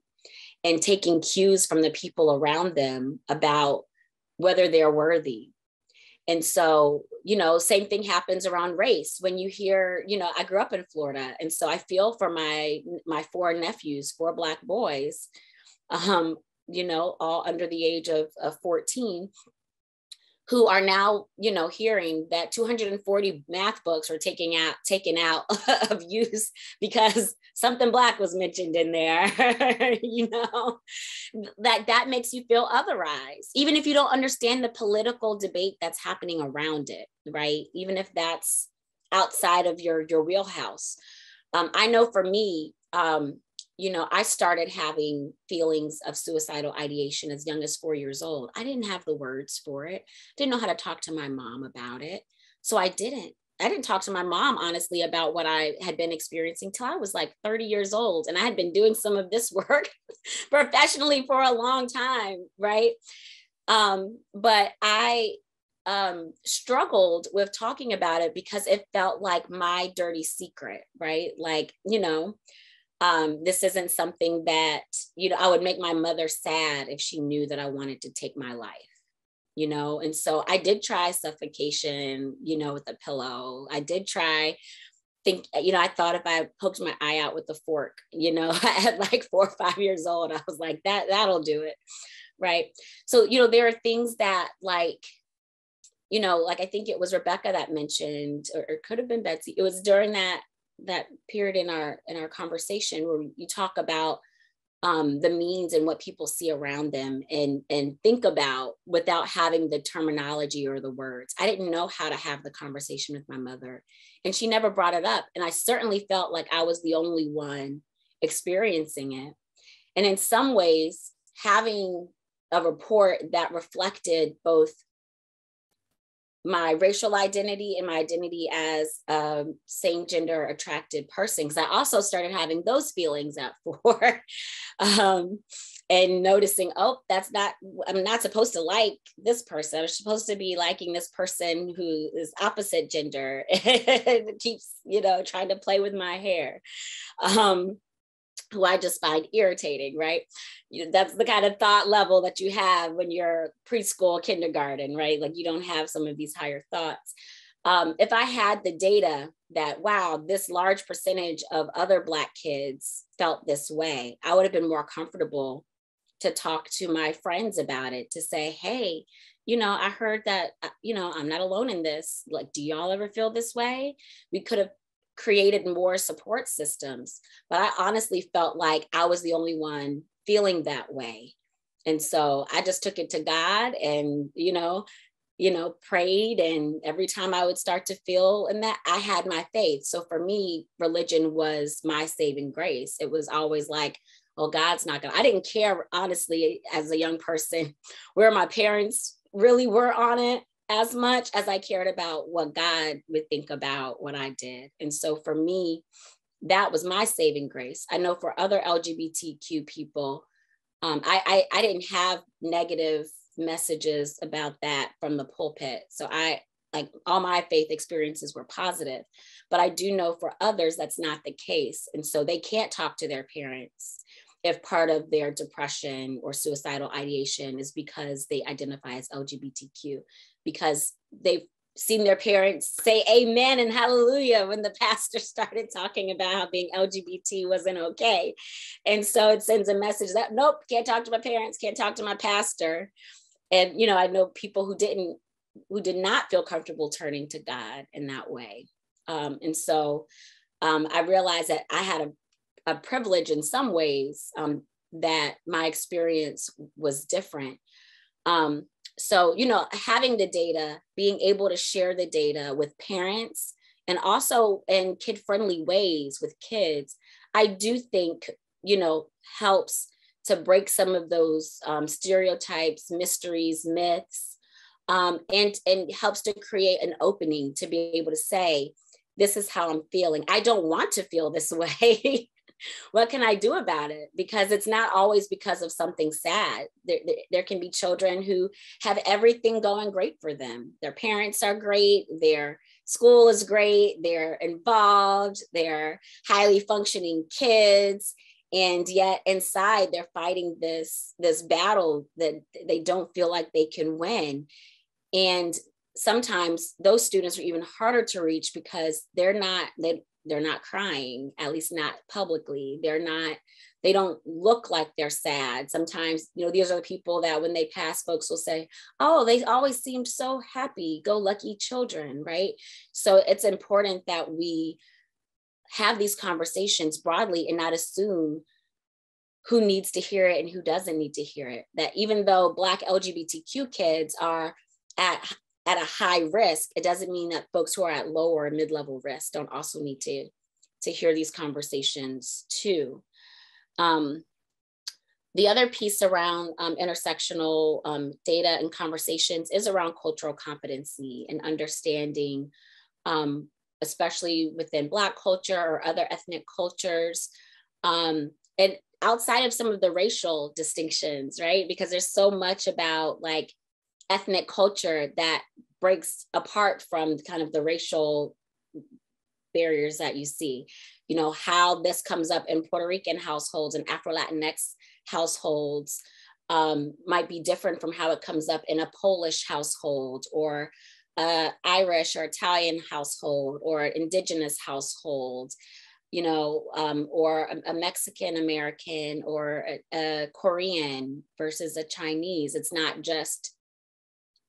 [SPEAKER 4] and taking cues from the people around them about whether they're worthy. And so, you know, same thing happens around race. When you hear, you know, I grew up in Florida, and so I feel for my my four nephews, four black boys, um, you know, all under the age of, of 14 who are now you know hearing that 240 math books are taking out taken out [LAUGHS] of use because something black was mentioned in there [LAUGHS] you know? That that makes you feel otherized even if you don't understand the political debate that's happening around it right? Even if that's outside of your your wheelhouse. Um, i know for me um, you know, I started having feelings of suicidal ideation as young as four years old. I didn't have the words for it, didn't know how to talk to my mom about it. So I didn't. I didn't talk to my mom honestly about what I had been experiencing till I was like 30 years old. And I had been doing some of this [LAUGHS] work professionally for a long time, right? Um, but I um, struggled with talking about it because it felt like my dirty secret, right? Like, you know, um, this isn't something that you know i would make my mother sad if she knew that i wanted to take my life you know? And so i did try suffocation you know with a pillow. I did try think you know i thought if i poked my eye out with a fork you know [LAUGHS] at like four or five years old i was like that that'll do it right? So you know there are things that like you know like i think it was rebecca that mentioned or, or could have been betsy it was during that that period in our in our conversation where you talk about um, the means and what people see around them and and think about without having the terminology or the words. I didn't know how to have the conversation with my mother and she never brought it up and i certainly felt like i was the only one experiencing it. And in some ways having a report that reflected both my racial identity and my identity as a same gender attracted person because i also started having those feelings at [LAUGHS] four um, and noticing oh that's not i'm not supposed to like this person. I'm supposed to be liking this person who is opposite gender [LAUGHS] and keeps you know trying to play with my hair. Um, who I just find irritating, right? You know, that's the kind of thought level that you have when you're preschool, kindergarten, right? Like you don't have some of these higher thoughts. Um, if I had the data that, wow, this large percentage of other Black kids felt this way, I would have been more comfortable to talk to my friends about it, to say, hey, you know, I heard that, uh, you know, I'm not alone in this. Like, do y'all ever feel this way? We could have created more support systems. But I honestly felt like I was the only one feeling that way. And so I just took it to God and, you know, you know, prayed. And every time I would start to feel and that I had my faith. So for me, religion was my saving grace. It was always like, oh, God's not gonna, I didn't care honestly as a young person where my parents really were on it as much as I cared about what God would think about what I did. And so for me, that was my saving grace. I know for other LGBTQ people, um, I, I, I didn't have negative messages about that from the pulpit. So I like all my faith experiences were positive, but I do know for others that's not the case, and so they can't talk to their parents if part of their depression or suicidal ideation is because they identify as LGBTQ, because they've seen their parents say amen and hallelujah when the [LAUGHS] pastor started talking about how being LGBT wasn't okay. And so it sends a message that, nope, can't talk to my parents, can't talk to my pastor. And, you know, I know people who didn't, who did not feel comfortable turning to God in that way. Um, and so um, I realized that I had a a privilege in some ways um, that my experience was different. Um, so, you know, having the data, being able to share the data with parents and also in kid friendly ways with kids, I do think, you know, helps to break some of those um, stereotypes, mysteries, myths, um, and, and helps to create an opening to be able to say, this is how I'm feeling. I don't want to feel this [LAUGHS] way. What can I do about it? Because it's not always because of something sad. There, there can be children who have everything going great for them. Their parents are great, their school is great, they're involved, they're highly functioning kids. And yet inside they're fighting this, this battle that they don't feel like they can win. And sometimes those students are even harder to reach because they're not they they're not crying at least not publicly. They're not they don't look like they're sad. Sometimes you know these are the people that when they pass folks will say oh they always seemed so happy. Go lucky children right? So it's important that we have these conversations broadly and not assume who needs to hear it and who doesn't need to hear it. That even though black lgbtq kids are at at a high risk, it doesn't mean that folks who are at lower or mid-level risk don't also need to, to hear these conversations too. Um, the other piece around um, intersectional um, data and conversations is around cultural competency and understanding, um, especially within Black culture or other ethnic cultures. Um, and outside of some of the racial distinctions, right? Because there's so much about like ethnic culture that breaks apart from kind of the racial barriers that you see. You know, how this comes up in Puerto Rican households and Afro Latinx households um, might be different from how it comes up in a Polish household or uh, Irish or Italian household or indigenous household, you know, um, or a, a, Mexican American or a, a Korean versus a Chinese. It's not just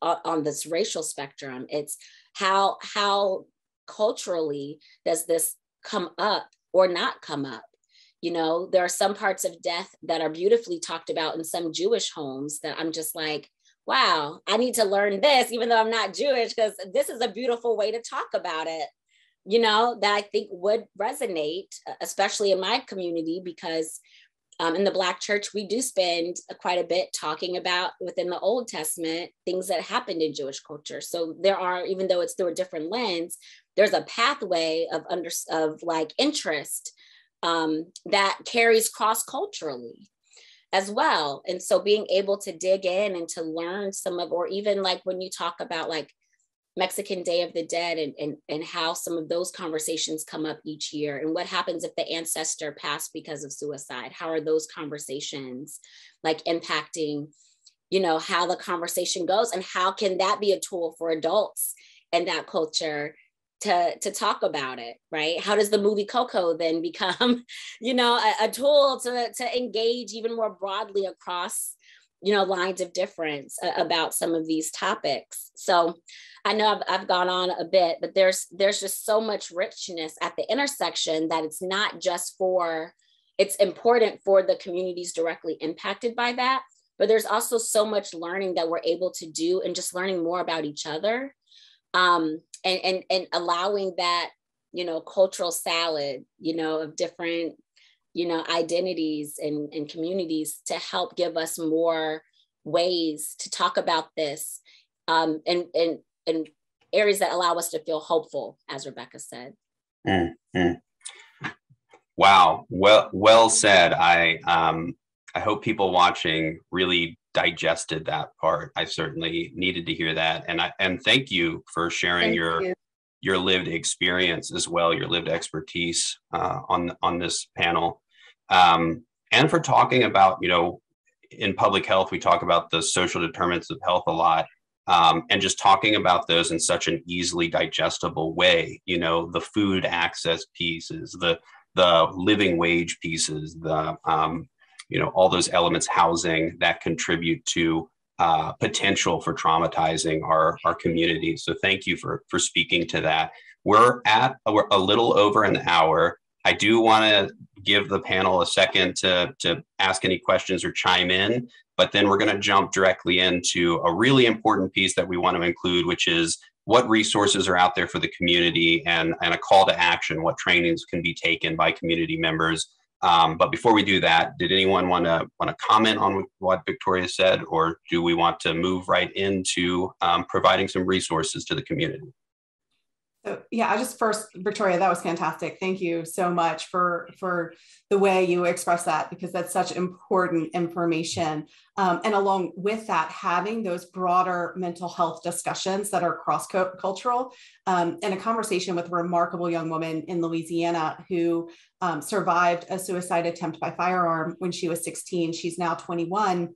[SPEAKER 4] on this racial spectrum it's how how culturally does this come up or not come up? You know there are some parts of death that are beautifully talked about in some jewish homes that i'm just like wow i need to learn this even though i'm not jewish because this is a beautiful way to talk about it you know that i think would resonate especially in my community because um, in the Black church, we do spend quite a bit talking about within the Old Testament things that happened in Jewish culture. So there are, even though it's through a different lens, there's a pathway of under of like interest um, that carries cross culturally as well. And so being able to dig in and to learn some of, or even like when you talk about like Mexican Day of the Dead and, and, and how some of those conversations come up each year. And what happens if the ancestor passed because of suicide? How are those conversations like impacting, you know, how the conversation goes and how can that be a tool for adults in that culture to, to talk about it, right? How does the movie Coco then become, [LAUGHS] you know, a, a tool to, to engage even more broadly across you know lines of difference uh, about some of these topics. So i know I've, I've gone on a bit but there's there's just so much richness at the intersection that it's not just for it's important for the communities directly impacted by that but there's also so much learning that we're able to do and just learning more about each other um, and and and allowing that you know cultural salad you know of different you know identities and, and communities to help give us more ways to talk about this um, and, and, and areas that allow us to feel hopeful as rebecca said. Mm-hmm.
[SPEAKER 2] wow. Well well said. I um, i hope people watching really digested that part. I certainly needed to hear that. And i and thank you for sharing thank your you. Your lived experience as well your lived expertise uh, on on this panel um, and for talking about, you know, in public health, we talk about the social determinants of health a lot. Um, and just talking about those in such an easily digestible way, you know, the food access pieces, the the living wage pieces, the um, you know, all those elements, housing that contribute to uh, potential for traumatizing our our community. So thank you for for speaking to that. We're at we're a little over an hour. I do want to give the panel a second to, to ask any questions or chime in, but then we're going to jump directly into a really important piece that we want to include, which is what resources are out there for the community and, and a call to action, what trainings can be taken by community members. Um, but before we do that, did anyone want to want to comment on what Victoria said, or do we want to move right into um, providing some resources to the community?
[SPEAKER 5] So yeah, I just first, Victoria, that was fantastic. Thank you so much for for the way you express that because that's such important information. Um, and along with that, having those broader mental health discussions that are cross cultural. Um, and a conversation with a remarkable young woman in Louisiana who um, survived a suicide attempt by firearm when she was 16. She's now 21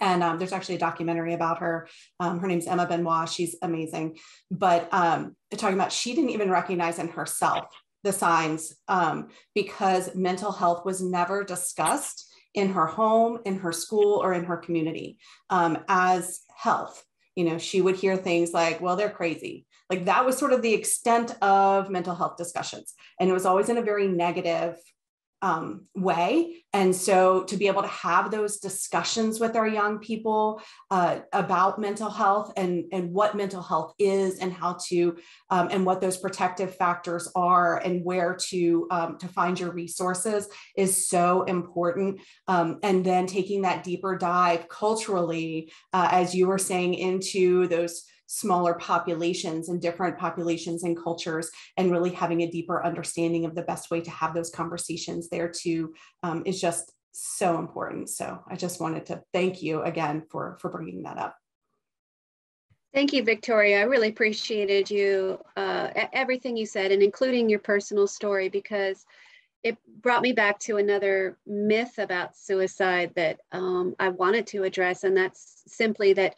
[SPEAKER 5] and um, there's actually a documentary about her. Um, her name's Emma Benoit. She's amazing. But um, talking about she didn't even recognize in herself the signs um, because mental health was never discussed in her home, in her school, or in her community um, as health. You know, she would hear things like, well, they're crazy. Like that was sort of the extent of mental health discussions. And it was always in a very negative um, way. And so to be able to have those discussions with our young people uh, about mental health and, and what mental health is and how to, um, and what those protective factors are and where to, um, to find your resources is so important. Um, and then taking that deeper dive culturally, uh, as you were saying, into those smaller populations and different populations and cultures and really having a deeper understanding of the best way to have those conversations there too um, is just so important so i just wanted to thank you again for for bringing that up
[SPEAKER 6] Thank you, Victoria. I really appreciated you, uh, everything you said, and including your personal story, because it brought me back to another myth about suicide that um, I wanted to address, and that's simply that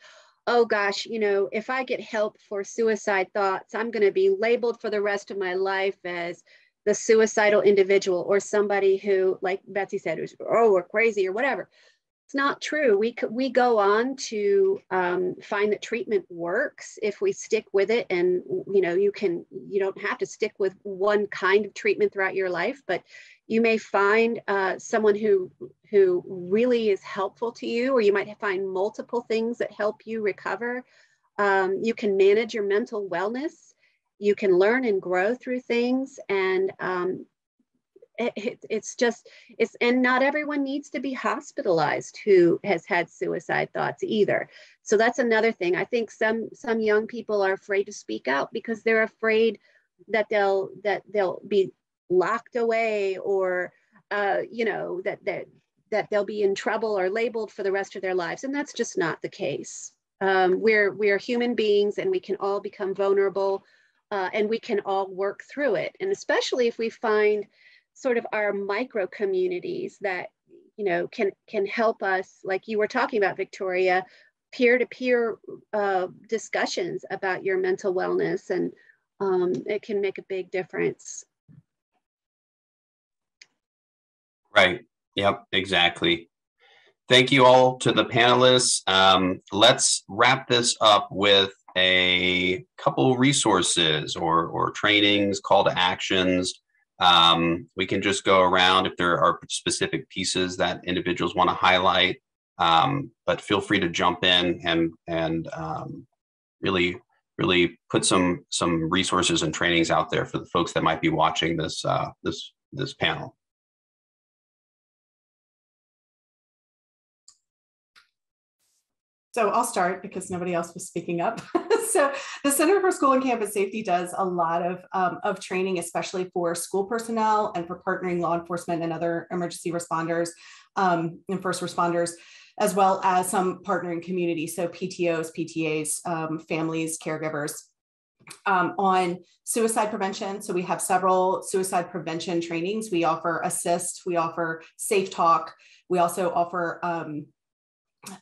[SPEAKER 6] oh gosh, you know, if I get help for suicide thoughts, I'm going to be labeled for the rest of my life as the suicidal individual or somebody who, like Betsy said, who's, oh, or crazy or whatever. It's not true. We, we go on to um, find that treatment works if we stick with it. And, you know, you can, you don't have to stick with one kind of treatment throughout your life, but you may find uh, someone who who really is helpful to you or you might find multiple things that help you recover um, you can manage your mental wellness you can learn and grow through things and um, it, it's just it's and not everyone needs to be hospitalized who has had suicide thoughts either. So that's another thing. I think some some young people are afraid to speak out because they're afraid that they'll that they'll be locked away or uh, you know that that that they'll be in trouble or labeled for the rest of their lives. And that's just not the case. Um, we're we're human beings and we can all become vulnerable uh, and we can all work through it. And especially if we find sort of our micro communities that you know can can help us like you were talking about victoria peer-to-peer uh, discussions about your mental wellness and um, it can make a big difference.
[SPEAKER 2] Right. Yep exactly. Thank you all to the panelists. Um, let's wrap this up with a couple resources or, or trainings call to actions um, we can just go around if there are specific pieces that individuals want to highlight, um, but feel free to jump in and and um, really really put some some resources and trainings out there for the folks that might be watching this uh, this this panel.
[SPEAKER 5] So I'll start because nobody else was speaking up. [LAUGHS] so the Center for School and Campus Safety does a lot of, um, of training, especially for school personnel and for partnering law enforcement and other emergency responders um, and first responders, as well as some partnering community. So PTOs, PTAs, um, families, caregivers. Um, on suicide prevention. So we have several suicide prevention trainings. We offer assist, we offer safe talk. We also offer um,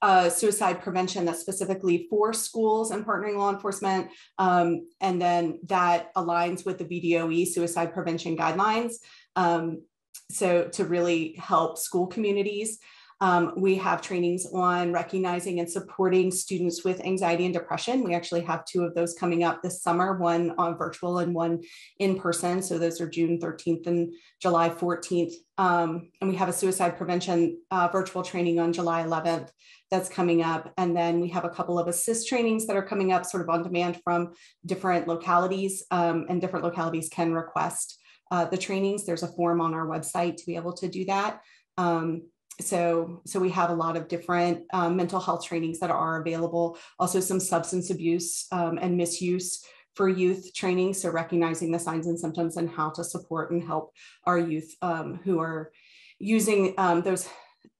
[SPEAKER 5] uh, suicide prevention that's specifically for schools and partnering law enforcement. Um, and then that aligns with the VDOE suicide prevention guidelines. Um, so to really help school communities. Um, we have trainings on recognizing and supporting students with anxiety and depression. We actually have two of those coming up this summer, one on virtual and one in person. So those are June 13th and July 14th. Um, and we have a suicide prevention uh, virtual training on July 11th that's coming up. And then we have a couple of assist trainings that are coming up sort of on demand from different localities um, and different localities can request uh, the trainings. There's a form on our website to be able to do that. Um, so so we have a lot of different um, mental health trainings that are available. Also some substance abuse um, and misuse for youth training. So recognizing the signs and symptoms and how to support and help our youth um, who are using um, those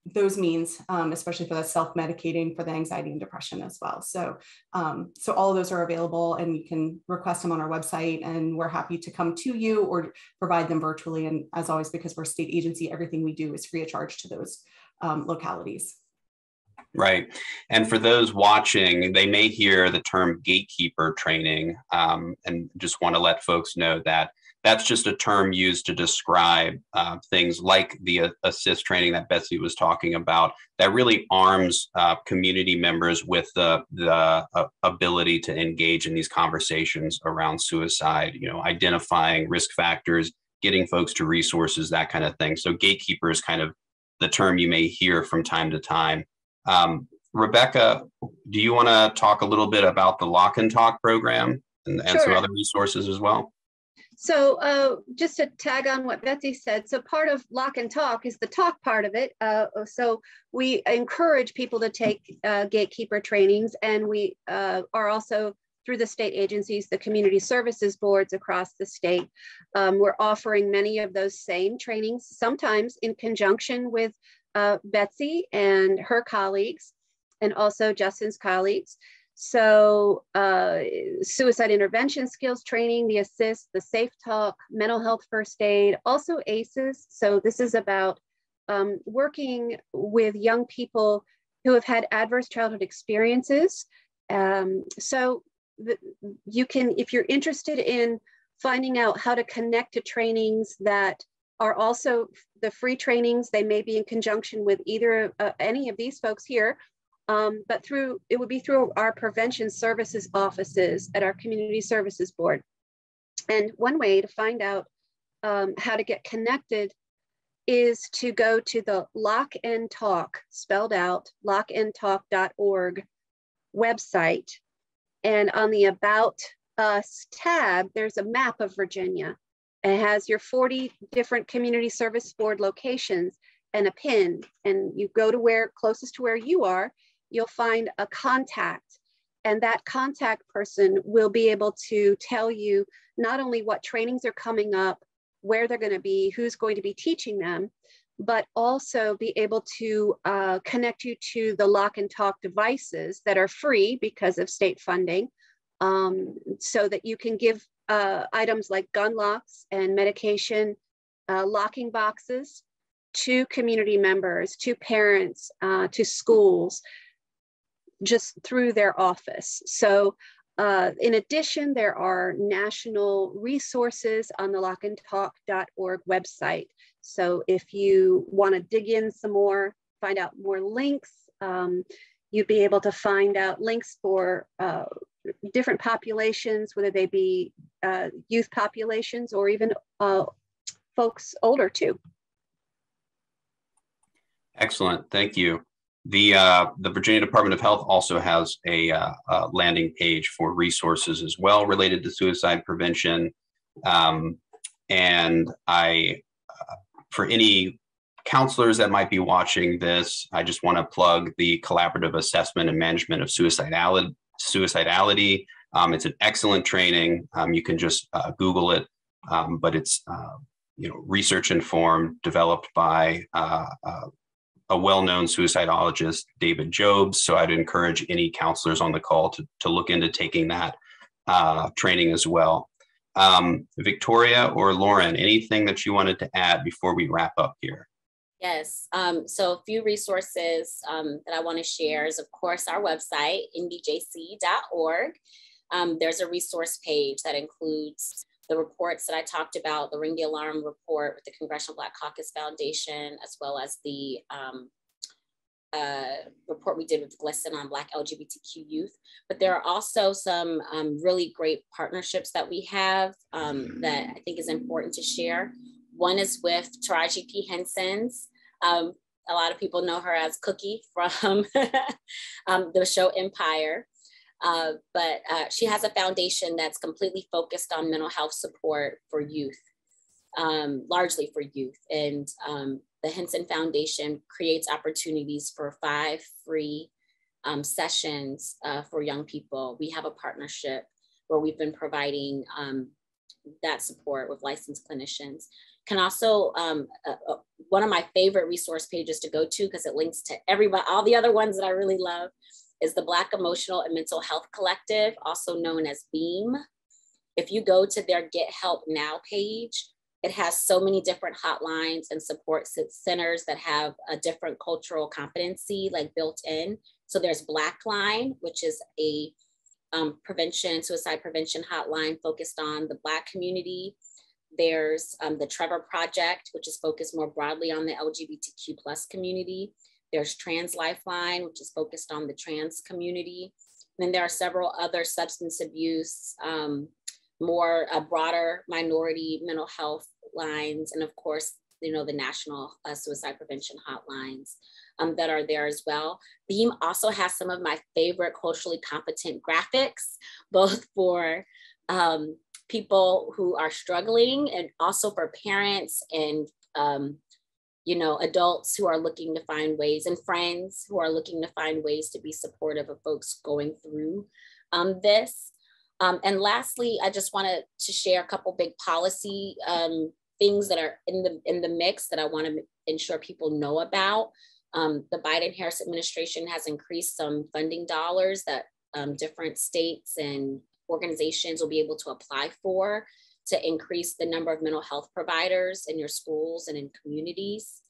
[SPEAKER 5] those means, um, especially for the self-medicating for the anxiety and depression as well. So, um, so all of those are available and you can request them on our website and we're happy to come to you or provide them virtually. And as always, because we're a state agency, everything we do is free of charge to those um, localities.
[SPEAKER 2] Right. And for those watching, they may hear the term gatekeeper training um, and just want to let folks know that that's just a term used to describe uh, things like the uh, assist training that Betsy was talking about that really arms uh, community members with the, the uh, ability to engage in these conversations around suicide, you know, identifying risk factors, getting folks to resources, that kind of thing. So gatekeeper is kind of the term you may hear from time to time. Um, Rebecca, do you want to talk a little bit about the Lock and Talk program and, and sure. some other resources as well?
[SPEAKER 6] So uh, just to tag on what Betsy said, so part of Lock and Talk is the talk part of it. Uh, so we encourage people to take uh, gatekeeper trainings and we uh, are also through the state agencies, the community services boards across the state. Um, we're offering many of those same trainings, sometimes in conjunction with uh, Betsy and her colleagues, and also Justin's colleagues. So uh, suicide intervention skills training, the assist, the safe talk, mental health first aid, also ACEs. So this is about um, working with young people who have had adverse childhood experiences. Um, so you can, if you're interested in finding out how to connect to trainings that are also the free trainings, they may be in conjunction with either uh, any of these folks here um, but through it would be through our prevention services offices at our community services board. And one way to find out um, how to get connected is to go to the Lock and Talk, spelled out, lockandtalk.org website. And on the About Us tab, there's a map of Virginia. It has your 40 different community service board locations and a pin. And you go to where closest to where you are, you'll find a contact. And that contact person will be able to tell you not only what trainings are coming up, where they're going to be, who's going to be teaching them, but also be able to uh, connect you to the lock and talk devices that are free because of state funding um, so that you can give uh, items like gun locks and medication uh, locking boxes to community members, to parents, uh, to schools, just through their office. So uh, in addition, there are national resources on the lockandtalk.org website. So if you want to dig in some more, find out more links, um, you'd be able to find out links for uh, different populations, whether they be uh, youth populations or even uh, folks older too.
[SPEAKER 2] Excellent, thank you. The, uh, the Virginia Department of Health also has a, uh, a, landing page for resources as well related to suicide prevention. Um, and I, uh, for any counselors that might be watching this, I just want to plug the Collaborative Assessment and Management of Suicidality. suicidality. Um, it's an excellent training. Um, you can just uh, Google it, um, but it's uh, you know research informed, developed by uh, uh a well-known suicidologist, David Jobes. So I'd encourage any counselors on the call to, to look into taking that uh, training as well. Um, Victoria or Lauren, anything that you wanted to add before we wrap up here?
[SPEAKER 4] Yes, um, so a few resources um, that I want to share is, of course, our website, nbjc.org. Um, there's a resource page that includes the reports that I talked about, the Ring the Alarm report with the Congressional Black Caucus Foundation, as well as the um, uh, report we did with GLSEN on Black LGBTQ youth. But there are also some um, really great partnerships that we have um, that I think is important to share. One is with Taraji P. Henson's. Um, a lot of people know her as Cookie from [LAUGHS] um, the show Empire. Uh, but uh, she has a foundation that's completely focused on mental health support for youth, um, largely for youth. And um, the Henson Foundation creates opportunities for five free um, sessions uh, for young people. We have a partnership where we've been providing um, that support with licensed clinicians. Can also, um, uh, uh, one of my favorite resource pages to go to because it links to everybody, all the other ones that I really love is the Black Emotional and Mental Health Collective, also known as BEAM. If you go to their Get Help Now page, it has so many different hotlines and support centers that have a different cultural competency like built in. So there's Blackline, which is a um, prevention, suicide prevention hotline focused on the Black community. There's um, the Trevor Project, which is focused more broadly on the LGBTQ plus community. There's Trans Lifeline, which is focused on the trans community. And then there are several other substance abuse, um, more uh, broader minority mental health lines, and of course, you know, the national uh, suicide prevention hotlines um, that are there as well. Beam also has some of my favorite culturally competent graphics, both for um, people who are struggling and also for parents and um, you know, adults who are looking to find ways and friends who are looking to find ways to be supportive of folks going through um, this. Um, and lastly, I just wanted to share a couple big policy um, things that are in the in the mix that I want to ensure people know about. Um, the Biden-Harris administration has increased some funding dollars that um, different states and organizations will be able to apply for to increase the number of mental health providers in your schools and in communities.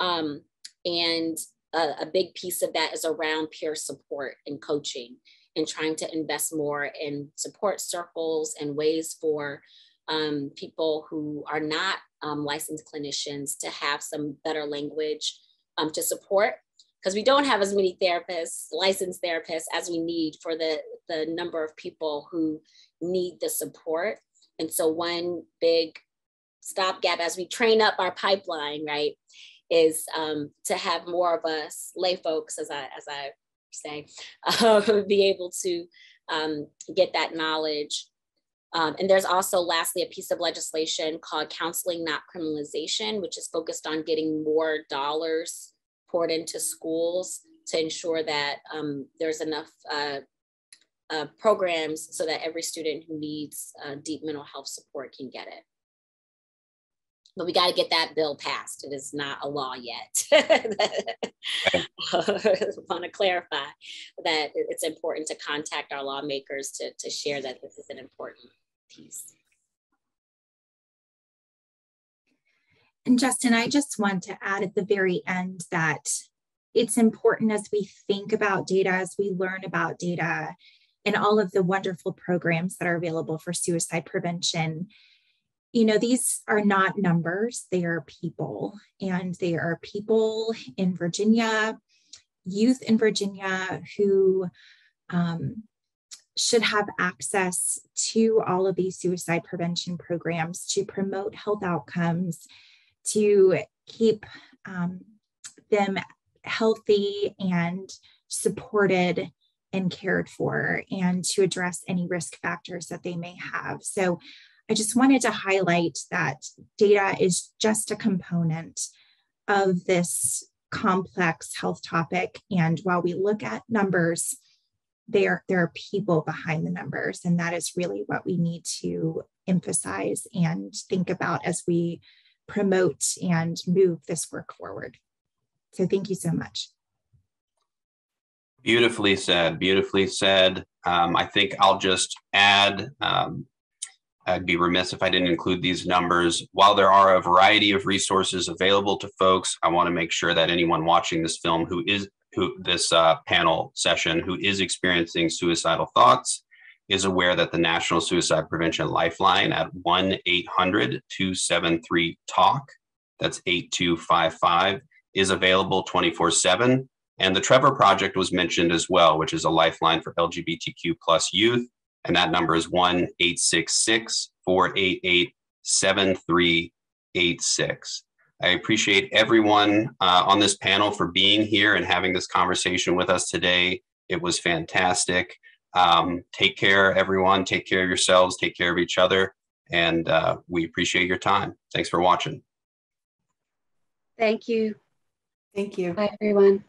[SPEAKER 4] Um, and a, a, big piece of that is around peer support and coaching and trying to invest more in support circles and ways for um, people who are not um, licensed clinicians to have some better language um, to support because we don't have as many therapists, licensed therapists as we need for the, the number of people who need the support. And so one big stopgap as we train up our pipeline, right, is um, to have more of us lay folks, as I as I say, [LAUGHS] uh, be able to um, get that knowledge. Um, and there's also, lastly, a piece of legislation called Counseling Not Criminalization, which is focused on getting more dollars poured into schools to ensure that um, there's enough uh, uh, programs so that every student who needs uh, deep mental health support can get it. But we got to get that bill passed. It is not a law yet. [LAUGHS] I want to clarify that it's important to contact our lawmakers to, to share that this is an important piece.
[SPEAKER 3] And Justin, I just want to add at the very end that it's important as we think about data, as we learn about data, and all of the wonderful programs that are available for suicide prevention. You know, these are not numbers, they are people, and they are people in Virginia, youth in Virginia who um, should have access to all of these suicide prevention programs to promote health outcomes, to keep um, them healthy and supported and cared for and to address any risk factors that they may have. So I just wanted to highlight that data is just a component of this complex health topic. And while we look at numbers, there, there are people behind the numbers. And that is really what we need to emphasize and think about as we promote and move this work forward. So thank you so much.
[SPEAKER 2] Beautifully said. Beautifully said. Um, I think I'll just add. Um, I'd be remiss if I didn't include these numbers. While there are a variety of resources available to folks, I want to make sure that anyone watching this film who is who this uh, panel session who is experiencing suicidal thoughts is aware that the National Suicide Prevention Lifeline at 1 800 273 TALK, that's 8255, is available 24 7 and the Trevor Project was mentioned as well, which is a lifeline for LGBTQ plus youth. And that number is 1 866 488 7386. I appreciate everyone uh, on this panel for being here and having this conversation with us today. It was fantastic. Um, take care, everyone. Take care of yourselves. Take care of each other. And uh, we appreciate your time. Thanks for watching.
[SPEAKER 6] Thank you.
[SPEAKER 5] Thank you.
[SPEAKER 6] Bye, everyone.